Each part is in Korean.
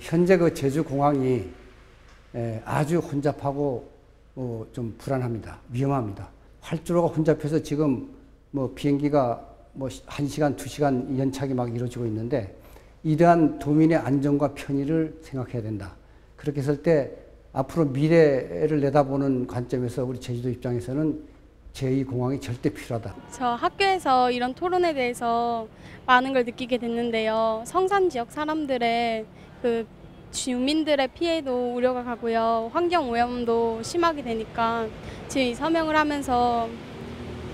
현재 그 제주 공항이 에, 아주 혼잡하고 어, 좀 불안합니다. 위험합니다. 활주로가 혼잡해서 지금 뭐 비행기가 뭐한 시간, 두 시간 연착이 막 이루어지고 있는데 이러한 도민의 안전과 편의를 생각해야 된다. 그렇게 했을 때 앞으로 미래를 내다보는 관점에서 우리 제주도 입장에서는 제2공항이 절대 필요하다. 저 학교에서 이런 토론에 대해서 많은 걸 느끼게 됐는데요. 성산 지역 사람들의 그 주민들의 피해도 우려가 가고요. 환경 오염도 심하게 되니까 지금 이 서명을 하면서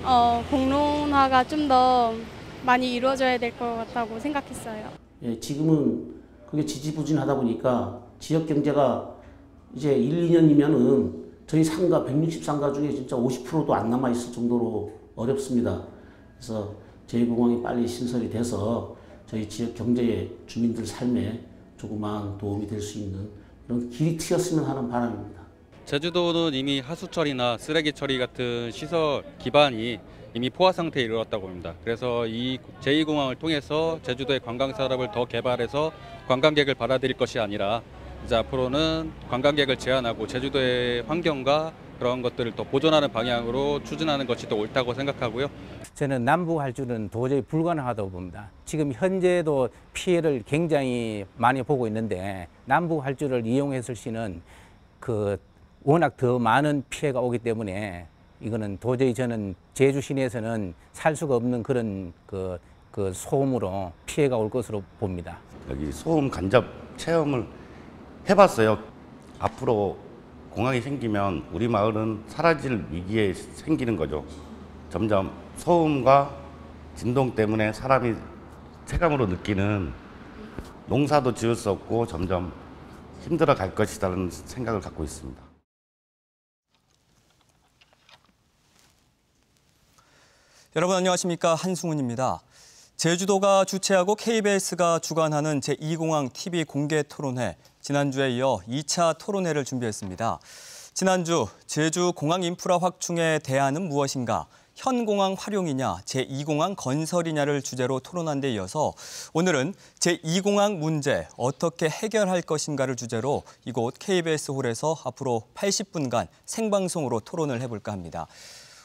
어, 공론화가 좀 더 많이 이루어져야 될 것 같다고 생각했어요. 예, 지금은 그게 지지부진하다 보니까 지역 경제가 이제 1, 2년이면은 저희 상가 160상가 중에 진짜 50%도 안 남아 있을 정도로 어렵습니다. 그래서 제2공항이 빨리 신설이 돼서 저희 지역 경제의 주민들 삶에 조그마한 도움이 될 수 있는 그런 길이 트였으면 하는 바람입니다. 제주도는 이미 하수 처리나 쓰레기 처리 같은 시설 기반이 이미 포화 상태에 이르렀다고 봅니다. 그래서 이 제2공항을 통해서 제주도의 관광 산업을 더 개발해서 관광객을 받아들일 것이 아니라 이제 앞으로는 관광객을 제한하고 제주도의 환경과 그런 것들을 더 보존하는 방향으로 추진하는 것이 더 옳다고 생각하고요. 저는 남북 할주는 도저히 불가능하다고 봅니다. 지금 현재도 피해를 굉장히 많이 보고 있는데 남북 할주를 이용했을 시는 그 워낙 더 많은 피해가 오기 때문에 이거는 도저히 저는 제주 시내에서는 살 수가 없는 그런 그, 그 소음으로 피해가 올 것으로 봅니다. 여기 소음 간접 체험을 해봤어요. 앞으로 공항이 생기면 우리 마을은 사라질 위기에 생기는 거죠. 점점 소음과 진동 때문에 사람이 체감으로 느끼는 농사도 지을 수 없고 점점 힘들어 갈 것이라는 생각을 갖고 있습니다. 여러분 안녕하십니까 한승훈입니다. 제주도가 주최하고 KBS가 주관하는 제2공항 TV 공개 토론회 지난주에 이어 2차 토론회를 준비했습니다. 지난주 제주 공항 인프라 확충의 대안은 무엇인가? 현 공항 활용이냐, 제2공항 건설이냐를 주제로 토론한 데 이어서 오늘은 제2공항 문제 어떻게 해결할 것인가를 주제로 이곳 KBS 홀에서 앞으로 80분간 생방송으로 토론을 해볼까 합니다.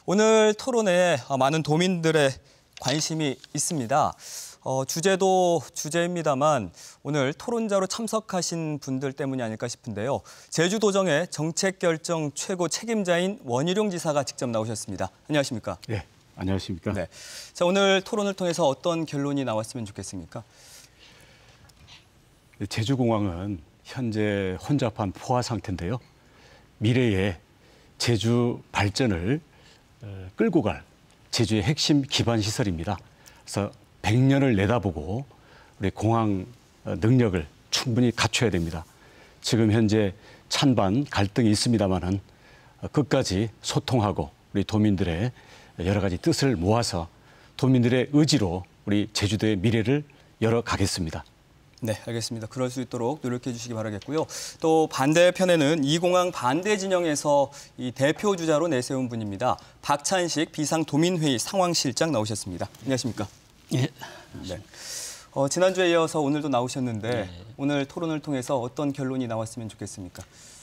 오늘 토론에 많은 도민들의 관심이 있습니다. 어, 주제도 주제입니다만 오늘 토론자로 참석하신 분들 때문이 아닐까 싶은데요. 제주도정의 정책결정 최고 책임자인 원희룡 지사가 직접 나오셨습니다. 안녕하십니까? 네, 안녕하십니까? 네. 자, 오늘 토론을 통해서 어떤 결론이 나왔으면 좋겠습니까? 제주공항은 현재 혼잡한 포화 상태인데요. 미래의 제주 발전을 어, 끌고 갈 제주의 핵심 기반 시설입니다. 그래서 100년을 내다보고 우리 공항 어, 능력을 충분히 갖춰야 됩니다. 지금 현재 찬반 갈등이 있습니다만은 어, 끝까지 소통하고 우리 도민들의 여러 가지 뜻을 모아서 도민들의 의지로 우리 제주도의 미래를 열어가겠습니다. 네, 알겠습니다. 그럴 수 있도록 노력해 주시기 바라겠고요. 또 반대편에는 이 공항 반대 진영에서 이 대표 주자로 내세운 분입니다. 박찬식 비상도민회의 상황실장 나오셨습니다. 안녕하십니까? 예. 네. 어, 지난주에 이어서 오늘도 나오셨는데 오늘 토론을 통해서 어떤 결론이 나왔으면 좋겠습니까?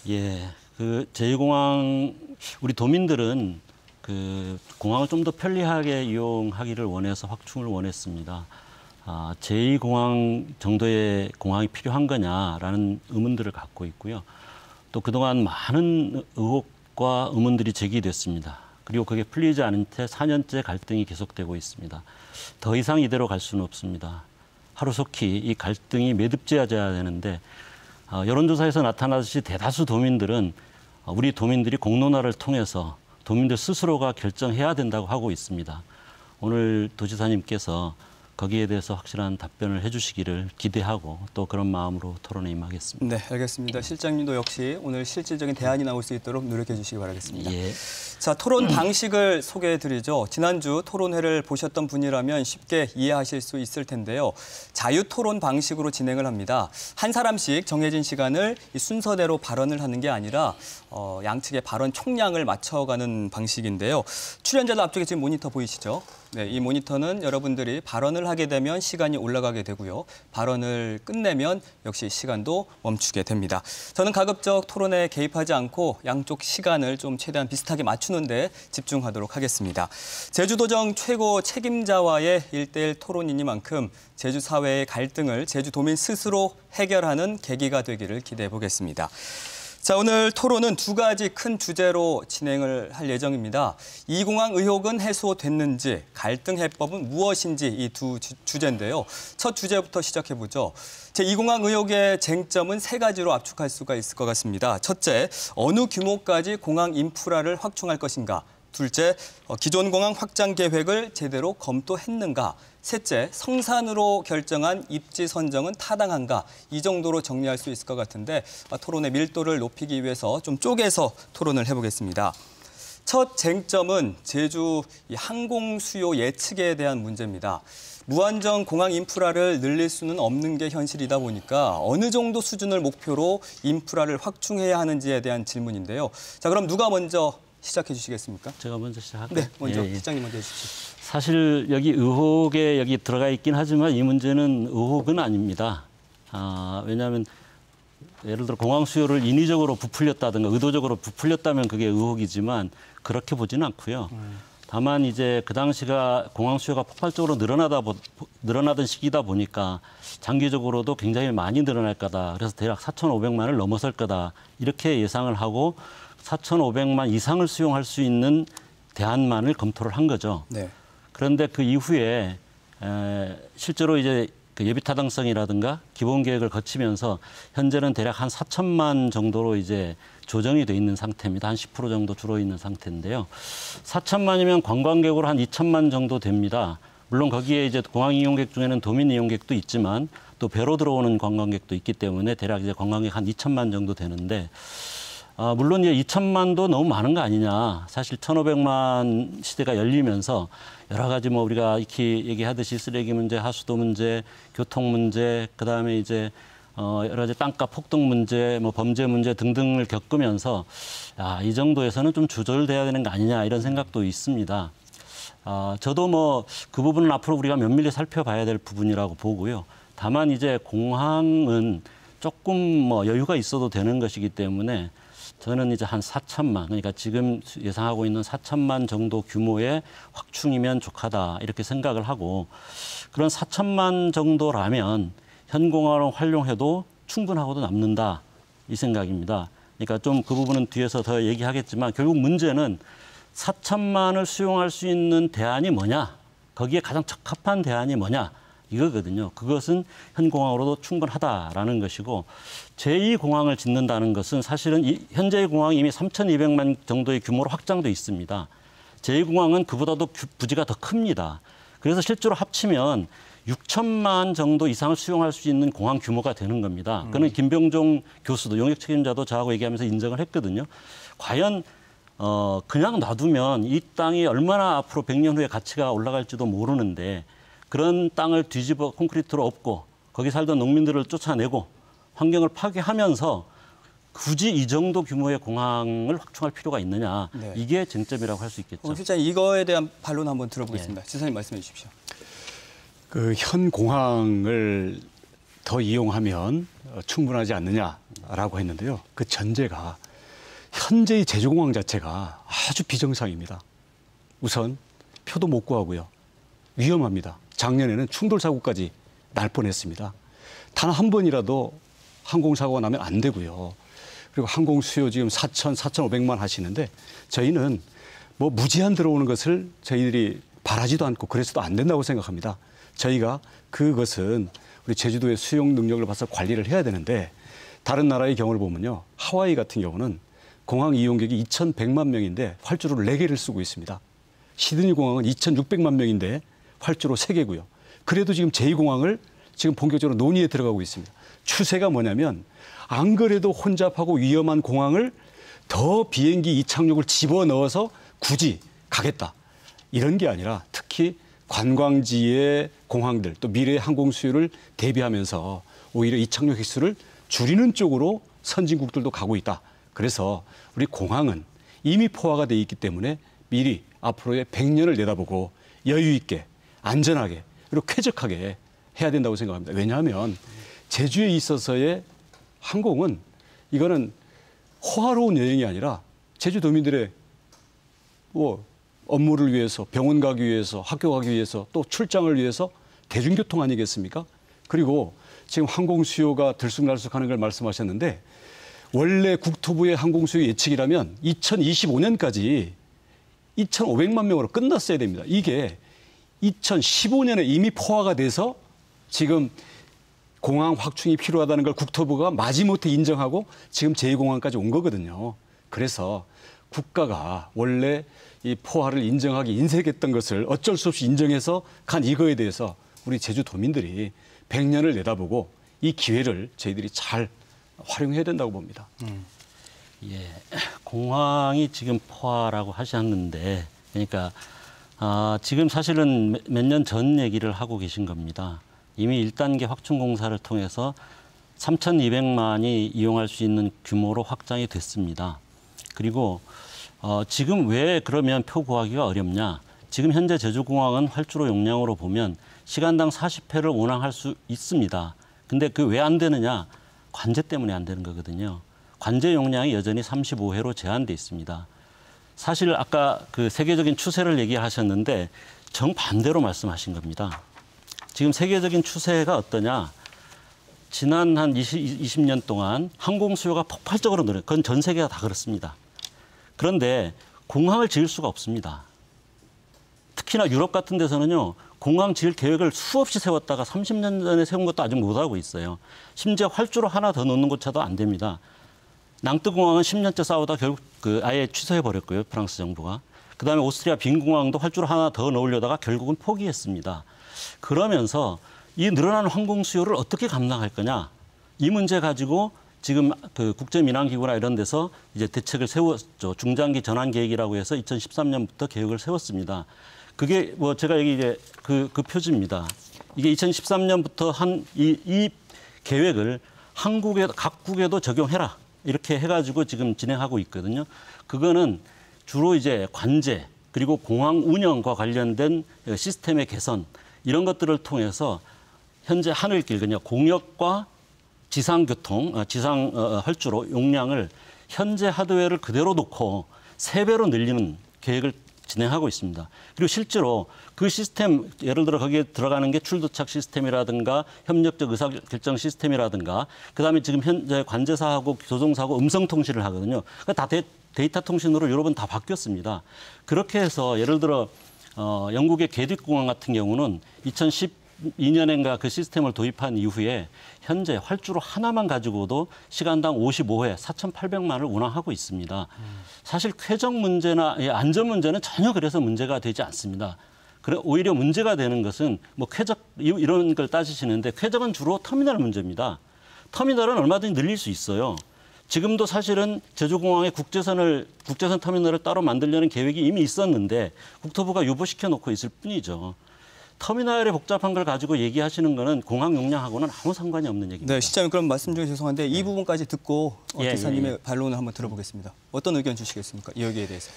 예, 그 제2공항 우리 도민들은 그 공항을 좀 더 편리하게 이용하기를 원해서 확충을 원했습니다. 아, 제2공항 정도의 공항이 필요한 거냐라는 의문들을 갖고 있고요. 또 그동안 많은 의혹과 의문들이 제기됐습니다. 그리고 그게 풀리지 않은 채 4년째 갈등이 계속되고 있습니다. 더 이상 이대로 갈 수는 없습니다. 하루속히 이 갈등이 매듭지어져야 되는데 어, 여론조사에서 나타나듯이 대다수 도민들은 어, 우리 도민들이 공론화를 통해서 도민들 스스로가 결정해야 된다고 하고 있습니다. 오늘 도지사님께서 거기에 대해서 확실한 답변을 해주시기를 기대하고 또 그런 마음으로 토론에 임하겠습니다. 네, 알겠습니다. 실장님도 역시 오늘 실질적인 대안이 나올 수 있도록 노력해 주시기 바라겠습니다. 예. 자, 토론 방식을 소개해 드리죠. 지난주 토론회를 보셨던 분이라면 쉽게 이해하실 수 있을 텐데요. 자유 토론 방식으로 진행을 합니다. 한 사람씩 정해진 시간을 순서대로 발언을 하는 게 아니라 어, 양측의 발언 총량을 맞춰가는 방식인데요. 출연자들 앞쪽에 지금 모니터 보이시죠? 네, 이 모니터는 여러분들이 발언을 하게 되면 시간이 올라가게 되고요. 발언을 끝내면 역시 시간도 멈추게 됩니다. 저는 가급적 토론에 개입하지 않고 양쪽 시간을 좀 최대한 비슷하게 맞추는 데 집중하도록 하겠습니다. 제주도정 최고 책임자와의 일대일 토론이니만큼 제주 사회의 갈등을 제주도민 스스로 해결하는 계기가 되기를 기대해 보겠습니다. 자, 오늘 토론은 두 가지 큰 주제로 진행을 할 예정입니다. 이 공항 의혹은 해소됐는지, 갈등 해법은 무엇인지 이 두 주제인데요. 첫 주제부터 시작해 보죠. 제이 공항 의혹의 쟁점은 세 가지로 압축할 수가 있을 것 같습니다. 첫째, 어느 규모까지 공항 인프라를 확충할 것인가? 둘째, 어, 기존 공항 확장 계획을 제대로 검토했는가? 셋째, 성산으로 결정한 입지 선정은 타당한가? 이 정도로 정리할 수 있을 것 같은데 아, 토론의 밀도를 높이기 위해서 좀 쪼개서 토론을 해보겠습니다. 첫 쟁점은 제주 이 항공 수요 예측에 대한 문제입니다. 무한정 공항 인프라를 늘릴 수는 없는 게 현실이다 보니까 어느 정도 수준을 목표로 인프라를 확충해야 하는지에 대한 질문인데요. 자, 그럼 누가 먼저 시작해 주시겠습니까? 제가 먼저 시작할까요? 네, 먼저 예, 예. 시장님 먼저 해주십시오. 사실 여기 의혹에 여기 들어가 있긴 하지만 이 문제는 의혹은 아닙니다. 아, 왜냐하면 예를 들어 공항 수요를 인위적으로 부풀렸다든가 의도적으로 부풀렸다면 그게 의혹이지만 그렇게 보지는 않고요. 다만 이제 그 당시가 공항 수요가 폭발적으로 늘어나다 보, 늘어나던 시기다 보니까 장기적으로도 굉장히 많이 늘어날 거다. 그래서 대략 4,500만을 넘어설 거다. 이렇게 예상을 하고 4,500만 이상을 수용할 수 있는 대안만을 검토를 한 거죠. 네. 그런데 그 이후에 에, 실제로 이제 그 예비 타당성이라든가 기본 계획을 거치면서 현재는 대략 한 4천만 정도로 이제 조정이 돼 있는 상태입니다. 한 10% 정도 줄어 있는 상태인데요. 4천만이면 관광객으로 한 2천만 정도 됩니다. 물론 거기에 이제 공항 이용객 중에는 도민 이용객도 있지만 또 배로 들어오는 관광객도 있기 때문에 대략 이제 관광객 한 2천만 정도 되는데 아, 물론 이제 2천만도 너무 많은 거 아니냐. 사실 1,500만 시대가 열리면서 여러 가지 뭐 우리가 익히 얘기하듯이 쓰레기 문제, 하수도 문제, 교통 문제, 그 다음에 이제 어, 여러 가지 땅값 폭등 문제, 뭐 범죄 문제 등등을 겪으면서 야, 이 정도에서는 좀 조절돼야 되는 거 아니냐 이런 생각도 있습니다. 아, 저도 뭐 그 부분은 앞으로 우리가 면밀히 살펴봐야 될 부분이라고 보고요. 다만 이제 공항은 조금 뭐 여유가 있어도 되는 것이기 때문에 저는 이제 한 4천만, 그러니까 지금 예상하고 있는 4천만 정도 규모의 확충이면 좋하다 이렇게 생각을 하고 그런 4천만 정도라면 현 공항을 활용해도 충분하고도 남는다 이 생각입니다. 그러니까 좀 그 부분은 뒤에서 더 얘기하겠지만 결국 문제는 4천만을 수용할 수 있는 대안이 뭐냐, 거기에 가장 적합한 대안이 뭐냐 이거거든요. 그것은 현 공항으로도 충분하다라는 것이고 제2공항을 짓는다는 것은 사실은 이, 현재의 공항이 이미 3,200만 정도의 규모로 확장돼 있습니다. 제2공항은 그보다도 규- 부지가 더 큽니다. 그래서 실제로 합치면 6천만 정도 이상을 수용할 수 있는 공항 규모가 되는 겁니다. 그는 김병종 교수도 용역 책임자도 저하고 얘기하면서 인정을 했거든요. 과연 어 그냥 놔두면 이 땅이 얼마나 앞으로 100년 후에 가치가 올라갈지도 모르는데 그런 땅을 뒤집어 콘크리트로 엎고 거기 살던 농민들을 쫓아내고 환경을 파괴하면서 굳이 이 정도 규모의 공항을 확충할 필요가 있느냐 네. 이게 쟁점이라고 할 수 있겠죠. 실장 이거에 대한 반론 한번 들어보겠습니다. 지사님 말씀해 주십시오. 그 현 공항을 더 이용하면 어, 충분하지 않느냐라고 했는데요. 그 전제가 현재의 제주공항 자체가 아주 비정상입니다. 우선 표도 못 구하고요. 위험합니다. 작년에는 충돌 사고까지 날 뻔했습니다. 단 한 번이라도 항공사고가 나면 안 되고요. 그리고 항공 수요 지금 4천, 4,500만 하시는데 저희는 뭐 무제한 들어오는 것을 저희들이 바라지도 않고 그래서도 안 된다고 생각합니다. 저희가 그것은 우리 제주도의 수용 능력을 봐서 관리를 해야 되는데 다른 나라의 경우를 보면요. 하와이 같은 경우는 공항 이용객이 2,100만 명인데 활주로를 4개를 쓰고 있습니다. 시드니 공항은 2,600만 명인데 활주로 3개고요. 그래도 지금 제2공항을 지금 본격적으로 논의에 들어가고 있습니다. 추세가 뭐냐면 안 그래도 혼잡하고 위험한 공항을 더 비행기 이착륙을 집어넣어서 굳이 가겠다. 이런 게 아니라 특히 관광지의 공항들 또 미래의 항공 수요를 대비하면서 오히려 이착륙 횟수를 줄이는 쪽으로 선진국들도 가고 있다. 그래서 우리 공항은 이미 포화가 돼 있기 때문에 미리 앞으로의 100년을 내다보고 여유 있게 안전하게 그리고 쾌적하게 해야 된다고 생각합니다. 왜냐하면 제주에 있어서의 항공은 이거는 호화로운 여행이 아니라 제주도민들의 뭐 업무를 위해서 병원 가기 위해서 학교 가기 위해서 또 출장을 위해서 대중교통 아니겠습니까? 그리고 지금 항공 수요가 들쑥날쑥하는 걸 말씀하셨는데 원래 국토부의 항공 수요 예측이라면 2025년까지 2,500만 명으로 끝났어야 됩니다. 이게 2015년에 이미 포화가 돼서 지금 공항 확충이 필요하다는 걸 국토부가 마지못해 인정하고 지금 제2공항까지 온 거거든요. 그래서 국가가 원래 이 포화를 인정하기 인색했던 것을 어쩔 수 없이 인정해서 간 이거에 대해서 우리 제주도민들이 100년을 내다보고 이 기회를 저희들이 잘 활용해야 된다고 봅니다. 예, 공항이 지금 포화라고 하셨는데, 그러니까 아, 지금 사실은 몇 년 전 얘기를 하고 계신 겁니다. 이미 1단계 확충 공사를 통해서 3,200만이 이용할 수 있는 규모로 확장이 됐습니다. 그리고 어, 지금 왜 그러면 표 구하기가 어렵냐? 지금 현재 제주공항은 활주로 용량으로 보면 시간당 40회를 운항할 수 있습니다. 근데 그 왜 안 되느냐? 관제 때문에 안 되는 거거든요. 관제 용량이 여전히 35회로 제한돼 있습니다. 사실 아까 그 세계적인 추세를 얘기하셨는데 정반대로 말씀하신 겁니다. 지금 세계적인 추세가 어떠냐? 지난 한 20, 20년 동안 항공 수요가 폭발적으로 늘어. 그건 전 세계가 다 그렇습니다. 그런데 공항을 지을 수가 없습니다. 특히나 유럽 같은 데서는요. 공항 지을 계획을 수없이 세웠다가 30년 전에 세운 것도 아직 못하고 있어요. 심지어 활주로 하나 더 넣는 것조차도 안 됩니다. 낭뜨공항은 10년째 싸우다 결국 그 아예 취소해 버렸고요. 프랑스 정부가. 그다음에 오스트리아 빈 공항도 활주로 하나 더 넣으려다가 결국은 포기했습니다. 그러면서 이 늘어나는 항공 수요를 어떻게 감당할 거냐 이 문제 가지고 지금 그 국제민항기구나 이런 데서 이제 대책을 세웠죠. 중장기 전환 계획이라고 해서 2013년부터 계획을 세웠습니다. 그게 뭐 제가 여기 이제 그, 그 표지입니다. 이게 2013년부터 한 이 이 계획을 한국에 각국에도 적용해라 이렇게 해가지고 지금 진행하고 있거든요. 그거는 주로 이제 관제 그리고 공항 운영과 관련된 시스템의 개선 이런 것들을 통해서 현재 하늘길 그냥 공역과 지상교통, 어, 지상 어, 활주로 용량을 현재 하드웨어를 그대로 놓고 세 배로 늘리는 계획을 진행하고 있습니다. 그리고 실제로 그 시스템 예를 들어 거기에 들어가는 게 출도착 시스템이라든가 협력적 의사결정 시스템이라든가 그다음에 지금 현재 관제사하고 조종사하고 음성 통신을 하거든요. 그러니까 다 데, 데이터 통신으로 여러 번 다 바뀌었습니다. 그렇게 해서 예를 들어 어, 영국의 게딕 공항 같은 경우는 2012년인가 그 시스템을 도입한 이후에 현재 활주로 하나만 가지고도 시간당 55회 4,800만을 운항하고 있습니다. 사실 쾌적 문제나 예, 안전 문제는 전혀 그래서 문제가 되지 않습니다. 그래 오히려 문제가 되는 것은 뭐 쾌적 이- 이런 걸 따지시는데 쾌적은 주로 터미널 문제입니다. 터미널은 얼마든지 늘릴 수 있어요. 지금도 사실은 제주공항에 국제선을 국제선 터미널을 따로 만들려는 계획이 이미 있었는데 국토부가 유보시켜 놓고 있을 뿐이죠. 터미널의 복잡한 걸 가지고 얘기하시는 거는 공항 용량하고는 아무 상관이 없는 얘기입니다. 네, 시장님 그럼 말씀 중에 죄송한데 이 부분까지 듣고 어, 예, 기사님의 예, 예. 반론을 한번 들어보겠습니다. 어떤 의견 주시겠습니까? 이 여기에 대해서.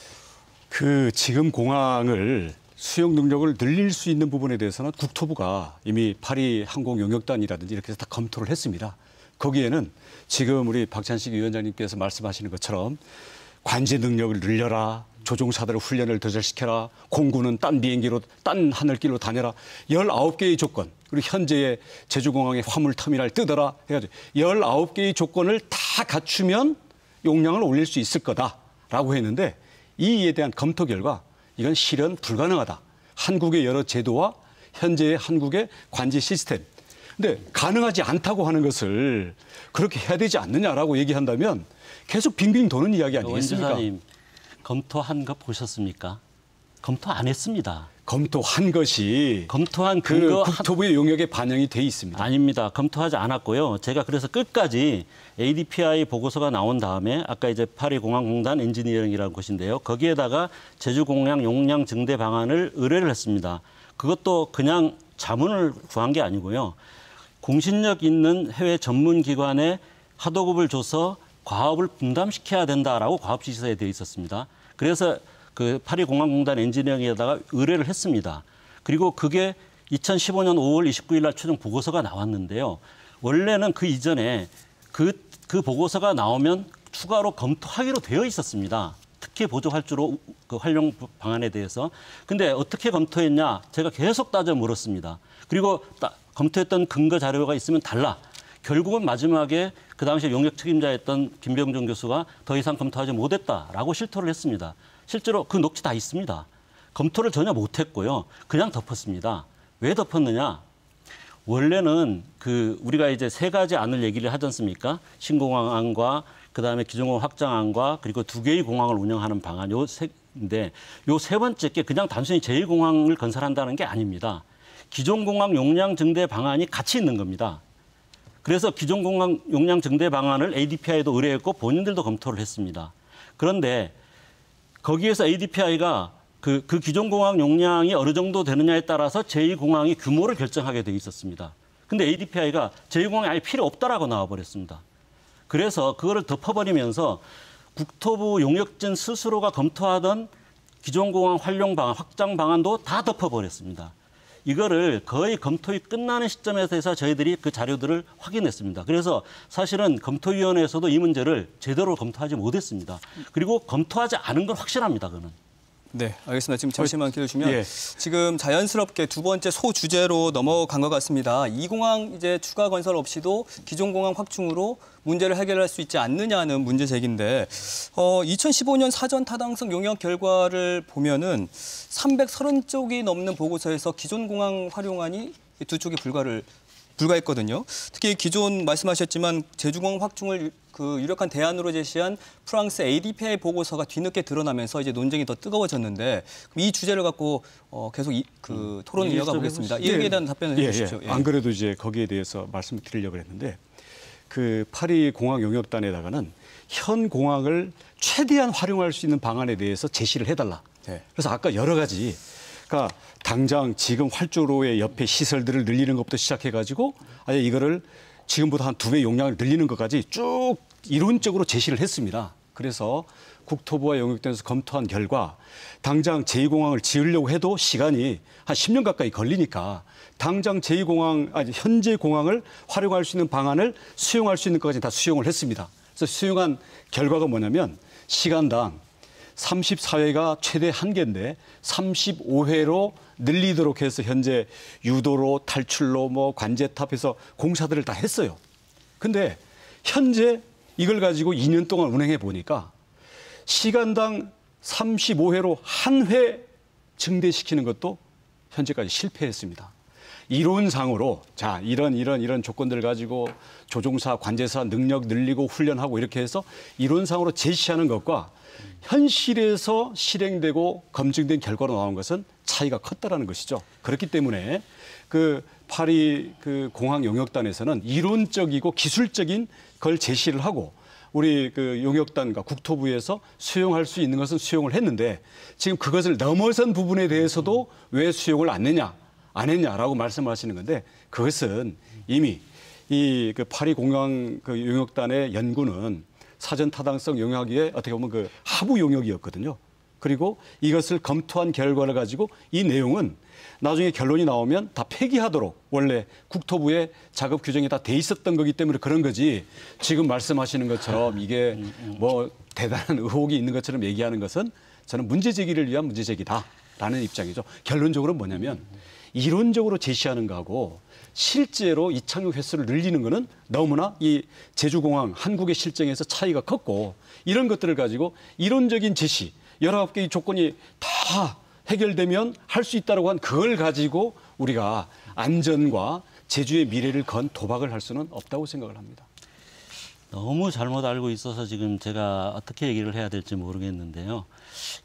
그 지금 공항을 수용 능력을 늘릴 수 있는 부분에 대해서는 국토부가 이미 파리 항공 용역단이라든지 이렇게 해서 다 검토를 했습니다. 거기에는 지금 우리 박찬식 위원장님께서 말씀하시는 것처럼 관제 능력을 늘려라. 조종사들 훈련을 더잘 시켜라. 공군은 딴 비행기로 딴 하늘길로 다녀라. 19개의 조건. 그리고 현재의 제주공항의 화물 터미널 뜯어라 해가지고 19개의 조건을 다 갖추면 용량을 올릴 수 있을 거다라고 했는데 이에 대한 검토 결과 이건 실현 불가능하다. 한국의 여러 제도와 현재의 한국의 관제 시스템. 근데 가능하지 않다고 하는 것을 그렇게 해야 되지 않느냐라고 얘기한다면 계속 빙빙 도는 이야기 원 아니겠습니까? 지사님 검토한 거 보셨습니까? 검토 안 했습니다. 검토한 것이 검토한 그 국토부의 용역에 반영이 돼 있습니다. 아닙니다. 검토하지 않았고요. 제가 그래서 끝까지 ADPI 보고서가 나온 다음에 아까 이제 파리 공항공단 엔지니어링이라는 곳인데요. 거기에다가 제주 공항 용량 증대 방안을 의뢰를 했습니다. 그것도 그냥 자문을 구한 게 아니고요. 공신력 있는 해외 전문 기관에 하도급을 줘서 과업을 분담시켜야 된다라고 과업 지시서에 되어 있었습니다. 그래서 그 파리 공항공단 엔지니어링에다가 의뢰를 했습니다. 그리고 그게 2015년 5월 29일 날 최종 보고서가 나왔는데요. 원래는 그 이전에 그, 그 보고서가 나오면 추가로 검토하기로 되어 있었습니다. 특히 보조 활주로 그 활용 방안에 대해서. 근데 어떻게 검토했냐? 제가 계속 따져 물었습니다. 그리고 따, 검토했던 근거 자료가 있으면 달라. 결국은 마지막에 그 당시 용역 책임자였던 김병준 교수가 더 이상 검토하지 못했다라고 실토를 했습니다. 실제로 그 녹취 다 있습니다. 검토를 전혀 못했고요. 그냥 덮었습니다. 왜 덮었느냐? 원래는 그 우리가 이제 세 가지 안을 얘기를 하지 않습니까? 신공항안과 그다음에 기존공항 확장안과 그리고 두 개의 공항을 운영하는 방안 요 세인데 요 세 번째 게 그냥 단순히 제2공항을 건설한다는 게 아닙니다. 기존 공항 용량 증대 방안이 같이 있는 겁니다. 그래서 기존 공항 용량 증대 방안을 ADPI도 의뢰했고 본인들도 검토를 했습니다. 그런데 거기에서 ADPI가 그, 그 기존 공항 용량이 어느 정도 되느냐에 따라서 제2공항이 규모를 결정하게 돼 있었습니다. 근데 ADPI가 제2공항이 아예 필요 없다라고 나와버렸습니다. 그래서 그거를 덮어버리면서 국토부 용역진 스스로가 검토하던 기존 공항 활용 방안, 확장 방안도 다 덮어버렸습니다. 이거를 거의 검토이 끝나는 시점에서 저희들이 그 자료들을 확인했습니다. 그래서 사실은 검토위원회에서도 이 문제를 제대로 검토하지 못했습니다. 그리고 검토하지 않은 건 확실합니다. 그는. 네, 알겠습니다. 지금 잠시만 기다려주시면 예. 지금 자연스럽게 두 번째 소 주제로 넘어간 것 같습니다. 이 공항 이제 추가 건설 없이도 기존 공항 확충으로 문제를 해결할 수 있지 않느냐는 문제 제기인데 어, 2015년 사전 타당성 용역 결과를 보면은 330쪽이 넘는 보고서에서 기존 공항 활용안이 이두 쪽이 불가를 불가했거든요. 특히 기존 말씀하셨지만 제주공항 확충을 그 유력한 대안으로 제시한 프랑스 ADPI 보고서가 뒤늦게 드러나면서 이제 논쟁이 더 뜨거워졌는데 이 주제를 갖고 어, 계속 이, 그 토론을 예, 이어가 보겠습니다. 이 얘기에 대한 답변을 예, 해주십시오. 예. 안 그래도 이제 거기에 대해서 말씀을 드리려고 했는데 그 파리 공항 용역단에다가는 현 공항을 최대한 활용할 수 있는 방안에 대해서 제시를 해달라. 네. 그래서 아까 여러 가지 그러니까 당장 지금 활주로의 옆에 시설들을 늘리는 것부터 시작해가지고 아예 이거를 지금보다 한 두 배 용량을 늘리는 것까지 쭉 이론적으로 제시를 했습니다. 그래서 국토부와 영역단에서 검토한 결과 당장 제2공항을 지으려고 해도 시간이 한 10년 가까이 걸리니까 당장 제2공항 아니 현재 공항을 활용할 수 있는 방안을 수용할 수 있는 것까지 다 수용을 했습니다. 그래서 수용한 결과가 뭐냐면 시간당 34회가 최대 한계인데 35회로 늘리도록 해서 현재 유도로 탈출로 뭐 관제탑에서 공사들을 다 했어요. 근데 현재 이걸 가지고 2년 동안 운행해 보니까 시간당 35회로 한 회 증대시키는 것도 현재까지 실패했습니다. 이론상으로 자 이런 이런 이런 조건들 가지고 조종사 관제사 능력 늘리고 훈련하고 이렇게 해서 이론상으로 제시하는 것과 현실에서 실행되고 검증된 결과로 나온 것은 차이가 컸다라는 것이죠. 그렇기 때문에 그 파리 그 공항 용역단에서는 이론적이고 기술적인 걸 제시를 하고 우리 그 용역단과 국토부에서 수용할 수 있는 것은 수용을 했는데 지금 그것을 넘어선 부분에 대해서도 왜 수용을 안 했냐 안 했냐라고 말씀하시는 건데 그것은 이미 이 그 파리 공항 그 용역단의 연구는 사전 타당성 용역에 어떻게 보면 그 하부 용역이었거든요. 그리고 이것을 검토한 결과를 가지고 이 내용은 나중에 결론이 나오면 다 폐기하도록 원래 국토부의 작업 규정이 다돼 있었던 거기 때문에 그런 거지 지금 말씀하시는 것처럼 이게 뭐 대단한 의혹이 있는 것처럼 얘기하는 것은 저는 문제 제기를 위한 문제 제기다라는 입장이죠. 결론적으로 뭐냐면 이론적으로 제시하는 거하고 실제로 이착륙 횟수를 늘리는 거는 너무나 이 제주공항 한국의 실정에서 차이가 컸고 이런 것들을 가지고 이론적인 제시 열아홉 개의 조건이 다 해결되면 할 수 있다고 한 그걸 가지고 우리가 안전과 제주의 미래를 건 도박을 할 수는 없다고 생각을 합니다. 너무 잘못 알고 있어서 지금 제가 어떻게 얘기를 해야 될지 모르겠는데요.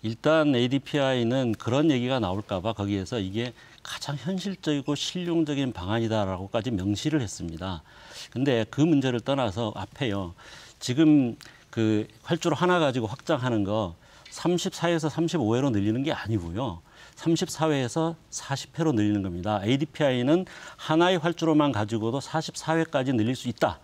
일단 ADPI는 그런 얘기가 나올까 봐 거기에서 이게 가장 현실적이고 실용적인 방안이다라고까지 명시를 했습니다. 근데 그 문제를 떠나서 앞에요. 지금 그 활주로 하나 가지고 확장하는 거 34회에서 35회로 늘리는 게 아니고요. 34회에서 40회로 늘리는 겁니다. ADPI는 하나의 활주로만 가지고도 44회까지 늘릴 수 있다.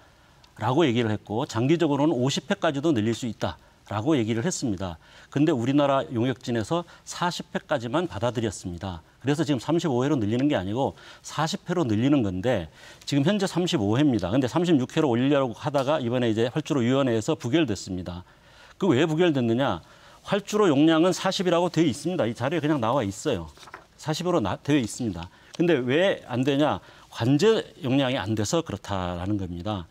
라고 얘기를 했고 장기적으로는 50회까지도 늘릴 수 있다. 라고 얘기를 했습니다. 근데 우리나라 용역진에서 40회까지만 받아들였습니다. 그래서 지금 35회로 늘리는 게 아니고 40회로 늘리는 건데 지금 현재 35회입니다. 근데 36회로 올리려고 하다가 이번에 이제 활주로 위원회에서 부결됐습니다. 그 왜 부결됐느냐? 활주로 용량은 40이라고 되어 있습니다. 이 자료에 그냥 나와 있어요. 40으로 나, 되어 있습니다. 근데 왜 안 되냐? 관제 용량이 안 돼서 그렇다라는 겁니다.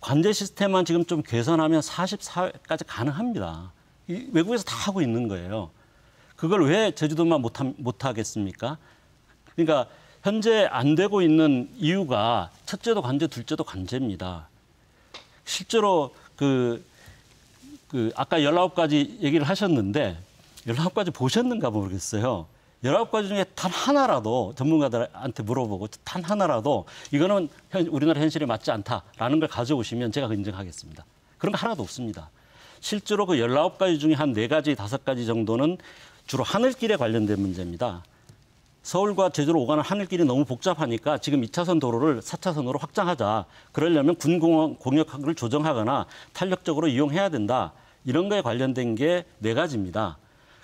관제 시스템만 지금 좀 개선하면 44회까지 가능합니다. 이 외국에서 다 하고 있는 거예요. 그걸 왜 제주도만 못, 못 하겠습니까? 그러니까 현재 안 되고 있는 이유가 첫째도 관제, 둘째도 관제입니다. 실제로 그, 그 아까 19가지 얘기를 하셨는데 19가지 보셨는가 모르겠어요. 19가지 중에 단 하나라도 전문가들한테 물어보고 단 하나라도 이거는 현, 우리나라 현실에 맞지 않다라는 걸 가져오시면 제가 인정하겠습니다. 그런 거 하나도 없습니다. 실제로 그 19가지 중에 한 4가지, 5가지 정도는 주로 하늘길에 관련된 문제입니다. 서울과 제주로 오가는 하늘길이 너무 복잡하니까 지금 2차선 도로를 4차선으로 확장하자. 그러려면 군공역을 조정하거나 탄력적으로 이용해야 된다. 이런 거에 관련된 게 네 가지입니다.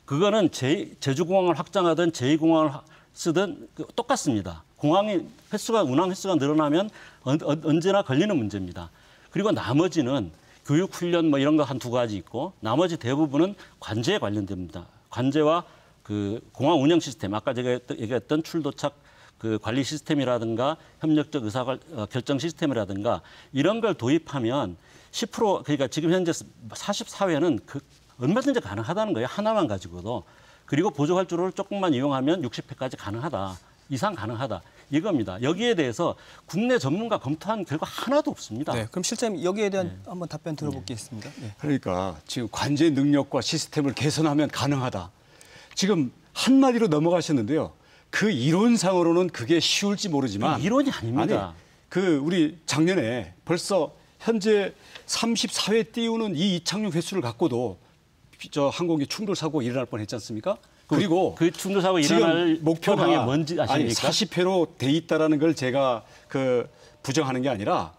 그거는 제, 제주공항을 확장하든 제2공항을 쓰든 그 똑같습니다. 공항이 횟수가 운항 횟수가 늘어나면 언, 언제나 걸리는 문제입니다. 그리고 나머지는 교육 훈련 뭐 이런 거 한 두 가지 있고 나머지 대부분은 관제에 관련됩니다. 관제와 그 공항 운영 시스템 아까 제가 얘기했던 출도착 그 관리 시스템이라든가 협력적 의사 어, 결정 시스템이라든가 이런 걸 도입하면 10% 그러니까 지금 현재 44회는 그 얼마든지 가능하다는 거예요. 하나만 가지고도. 그리고 보조 활주로를 조금만 이용하면 60회까지 가능하다. 이상 가능하다. 이겁니다. 여기에 대해서 국내 전문가 검토한 결과 하나도 없습니다. 네, 그럼 실장님 여기에 대한 네. 한번 답변 들어보겠습니다. 네. 그러니까 지금 관제 능력과 시스템을 개선하면 가능하다. 지금 한마디로 넘어가셨는데요. 그 이론상으로는 그게 쉬울지 모르지만 이론이 아닙니다. 아니, 그 우리 작년에 벌써 현재 34회 띄우는 이 이착륙 횟수를 갖고도 저 항공기 충돌 사고 일어날 뻔했지 않습니까? 그리고 그, 그 충돌 사고 일어날 목표가 뭔지 아십니까? 아니 40회로 돼 있다라는 걸 제가 그 부정하는 게 아니라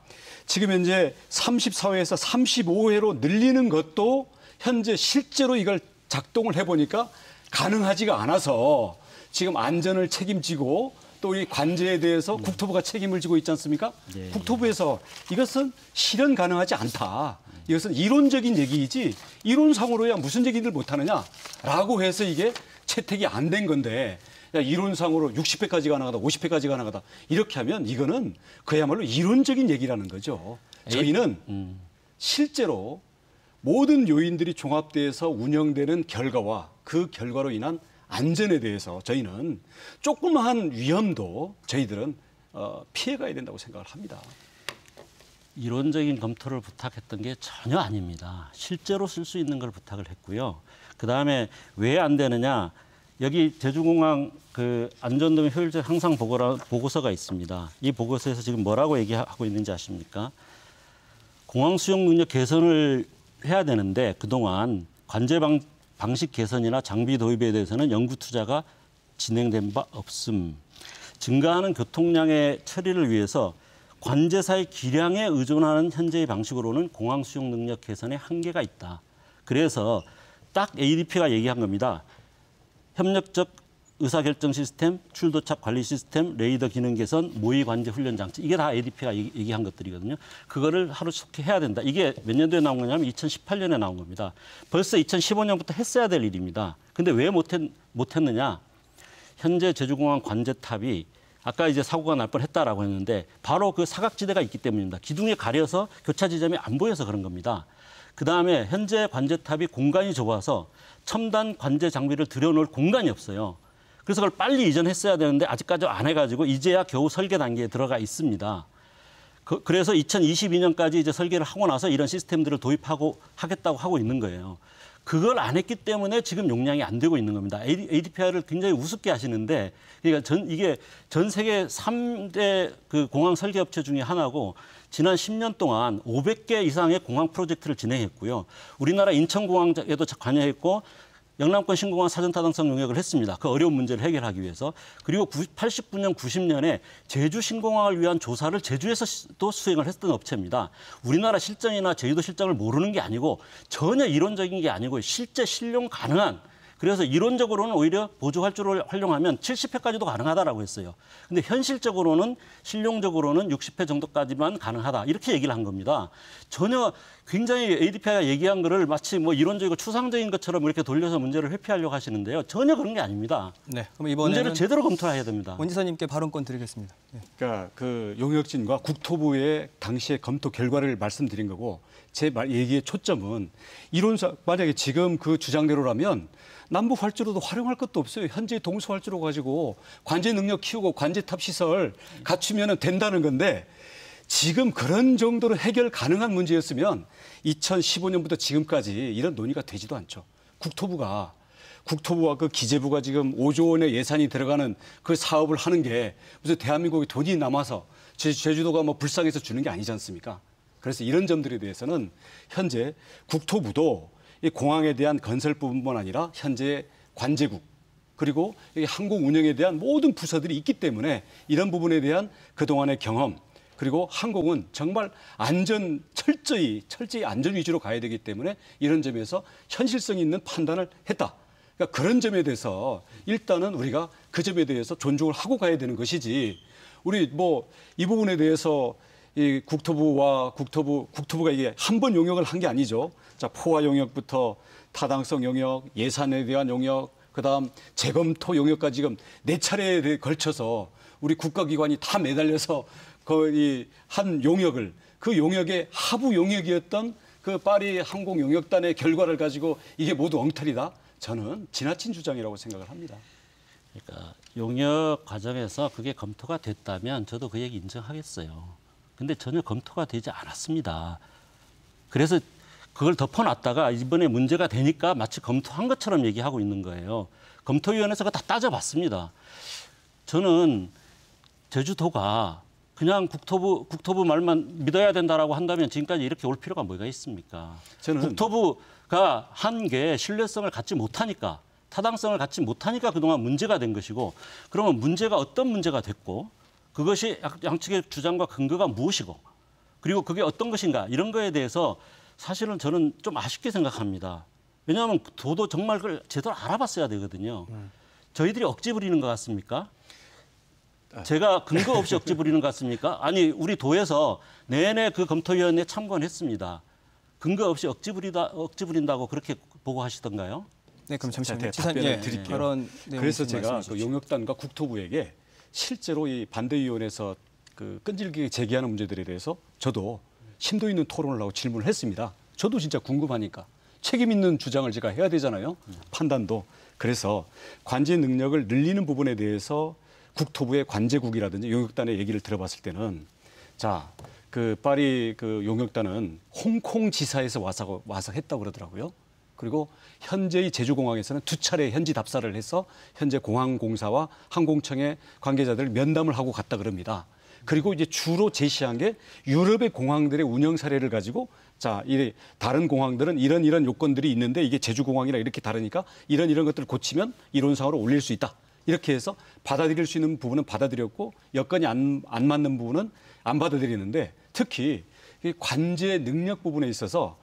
지금 현재 34회에서 35회로 늘리는 것도 현재 실제로 이걸 작동을 해보니까 가능하지가 않아서 지금 안전을 책임지고 또 이 관제에 대해서 국토부가 책임을 지고 있지 않습니까? 예. 국토부에서 이것은 실현 가능하지 않다. 이것은 이론적인 얘기이지 이론상으로야 무슨 얘기를 못하느냐라고 해서 이게 채택이 안 된 건데 야, 이론상으로 60회까지 가능하다, 50회까지 가능하다 이렇게 하면 이거는 그야말로 이론적인 얘기라는 거죠. 저희는 음. 실제로 모든 요인들이 종합돼서 운영되는 결과와 그 결과로 인한 안전에 대해서 저희는 조그마한 위험도 저희들은 어, 피해가야 된다고 생각을 합니다. 이론적인 검토를 부탁했던 게 전혀 아닙니다. 실제로 쓸 수 있는 걸 부탁을 했고요. 그 다음에 왜 안 되느냐? 여기 제주공항 그 안전도 및 효율적 향상 보고라, 보고서가 있습니다. 이 보고서에서 지금 뭐라고 얘기하고 있는지 아십니까? 공항 수용 능력 개선을 해야 되는데 그동안 관제 방, 방식 개선이나 장비 도입에 대해서는 연구 투자가 진행된 바 없음. 증가하는 교통량의 처리를 위해서 관제사의 기량에 의존하는 현재의 방식으로는 공항 수용 능력 개선에 한계가 있다. 그래서 딱 ADP가 얘기한 겁니다. 협력적 의사결정 시스템, 출도착 관리 시스템, 레이더 기능 개선, 모의 관제 훈련 장치 이게 다 ADP가 얘기한 것들이거든요. 그거를 하루 속히 해야 된다. 이게 몇 년도에 나온 거냐면 2018년에 나온 겁니다. 벌써 2015년부터 했어야 될 일입니다. 근데 왜 못했, 못했느냐? 현재 제주공항 관제탑이 아까 이제 사고가 날 뻔했다라고 했는데 바로 그 사각지대가 있기 때문입니다. 기둥에 가려서 교차 지점이 안 보여서 그런 겁니다. 그 다음에 현재 관제탑이 공간이 좁아서 첨단 관제 장비를 들여놓을 공간이 없어요. 그래서 그걸 빨리 이전했어야 되는데 아직까지 안 해가지고 이제야 겨우 설계 단계에 들어가 있습니다. 그, 래서 2022년까지 이제 설계를 하고 나서 이런 시스템들을 도입하고 하겠다고 하고 있는 거예요. 그걸 안 했기 때문에 지금 용량이 안 되고 있는 겁니다. ADPR을 굉장히 우습게 하시는데 그러니까 전 이게 전 세계 3대 그 공항 설계 업체 중에 하나고 지난 10년 동안 500개 이상의 공항 프로젝트를 진행했고요. 우리나라 인천공항에도 관여했고 영남권 신공항 사전 타당성 용역을 했습니다. 그 어려운 문제를 해결하기 위해서. 그리고 89년, 90년에 제주 신공항을 위한 조사를 제주에서 시- 또 수행을 했던 업체입니다. 우리나라 실정이나 제주도 실정을 모르는 게 아니고 전혀 이론적인 게 아니고 실제 실용 가능한 그래서 이론적으로는 오히려 보조 활주로를 활용하면 70회까지도 가능하다라고 했어요. 근데 현실적으로는 실용적으로는 60회 정도까지만 가능하다. 이렇게 얘기를 한 겁니다. 전혀 굉장히 ADP가 얘기한 거를 마치 뭐 이론적이고 추상적인 것처럼 이렇게 돌려서 문제를 회피하려고 하시는데요. 전혀 그런 게 아닙니다. 네, 그럼 이번에는 문제를 제대로 검토해야 됩니다. 원지사님께 발언권 드리겠습니다. 네. 그러니까 그 용역진과 국토부의 당시의 검토 결과를 말씀드린 거고 제 말, 얘기의 초점은 이론상 만약에 지금 그 주장대로라면 남북 활주로도 활용할 것도 없어요. 현재 동서 활주로 가지고 관제 능력 키우고 관제탑 시설 갖추면 된다는 건데 지금 그런 정도로 해결 가능한 문제였으면 2015년부터 지금까지 이런 논의가 되지도 않죠. 국토부가 국토부와 그 기재부가 지금 5조 원의 예산이 들어가는 그 사업을 하는 게 무슨 대한민국에 돈이 남아서 제- 제주도가 뭐 불쌍해서 주는 게 아니지 않습니까? 그래서 이런 점들에 대해서는 현재 국토부도 이 공항에 대한 건설뿐만 아니라 현재 관제국 그리고 이 항공 운영에 대한 모든 부서들이 있기 때문에 이런 부분에 대한 그동안의 경험 그리고 항공은 정말 안전 철저히 철저히 안전 위주로 가야 되기 때문에 이런 점에서 현실성 있는 판단을 했다. 그러니까 그런 점에 대해서 일단은 우리가 그 점에 대해서 존중을 하고 가야 되는 것이지 우리 뭐 이 부분에 대해서 이 국토부와 국토부 국토부가 이게 한 번 용역을 한 게 아니죠. 자 포화 용역부터 타당성 용역, 예산에 대한 용역, 그다음 재검토 용역까지 지금 네 차례에 걸쳐서 우리 국가기관이 다 매달려서 거의 한 용역을 그 용역의 하부 용역이었던 그 파리 항공 용역단의 결과를 가지고 이게 모두 엉터리다. 저는 지나친 주장이라고 생각을 합니다. 그러니까 용역 과정에서 그게 검토가 됐다면 저도 그 얘기 인정하겠어요. 근데 전혀 검토가 되지 않았습니다. 그래서 그걸 덮어놨다가 이번에 문제가 되니까 마치 검토한 것처럼 얘기하고 있는 거예요. 검토위원회에서 다 따져봤습니다. 저는 제주도가 그냥 국토부 국토부 말만 믿어야 된다라고 한다면 지금까지 이렇게 올 필요가 뭐가 있습니까? 저는- 국토부가 한 게 신뢰성을 갖지 못하니까 타당성을 갖지 못하니까 그동안 문제가 된 것이고 그러면 문제가 어떤 문제가 됐고 그것이 양- 양측의 주장과 근거가 무엇이고 그리고 그게 어떤 것인가 이런 거에 대해서 사실은 저는 좀 아쉽게 생각합니다. 왜냐하면 도도 정말 그걸 제대로 알아봤어야 되거든요. 저희들이 억지 부리는 것 같습니까? 제가 근거 없이 억지 부리는 것 같습니까? 아니 우리 도에서 내내 그 검토위원회 참관했습니다. 근거 없이 억지 부리다 억지 부린다고 그렇게 보고하시던가요? 네, 그럼 잠시만요. 답변을 예, 드릴게요. 내용 그래서 좀 제가 그. 용역단과 국토부에게 실제로 이 반대위원회에서 그 끈질기게 제기하는 문제들에 대해서 저도 심도 있는 토론을 하고 질문을 했습니다. 저도 진짜 궁금하니까 책임 있는 주장을 제가 해야 되잖아요. 판단도. 그래서 관제 능력을 늘리는 부분에 대해서 국토부의 관제국이라든지 용역단의 얘기를 들어봤을 때는 자, 그 파리 그 용역단은 홍콩 지사에서 와서 와서 했다고 그러더라고요. 그리고 현재의 제주공항에서는 두 차례 현지 답사를 해서 현재 공항공사와 항공청의 관계자들 면담을 하고 갔다 그럽니다. 그리고 이제 주로 제시한 게 유럽의 공항들의 운영 사례를 가지고 자, 이 다른 공항들은 이런 이런 요건들이 있는데 이게 제주공항이랑 이렇게 다르니까 이런 이런 것들을 고치면 이론상으로 올릴 수 있다. 이렇게 해서 받아들일 수 있는 부분은 받아들였고 여건이 안, 안 맞는 부분은 안 받아들이는데 특히 이 관제 능력 부분에 있어서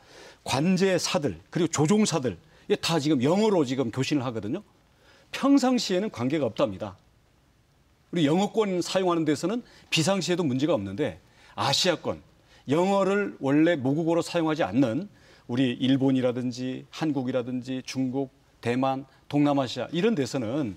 관제사들 그리고 조종사들 이게 다 지금 영어로 지금 교신을 하거든요. 평상시에는 관계가 없답니다. 우리 영어권 사용하는 데서는 비상시에도 문제가 없는데 아시아권 영어를 원래 모국어로 사용하지 않는 우리 일본이라든지 한국이라든지 중국, 대만, 동남아시아 이런 데서는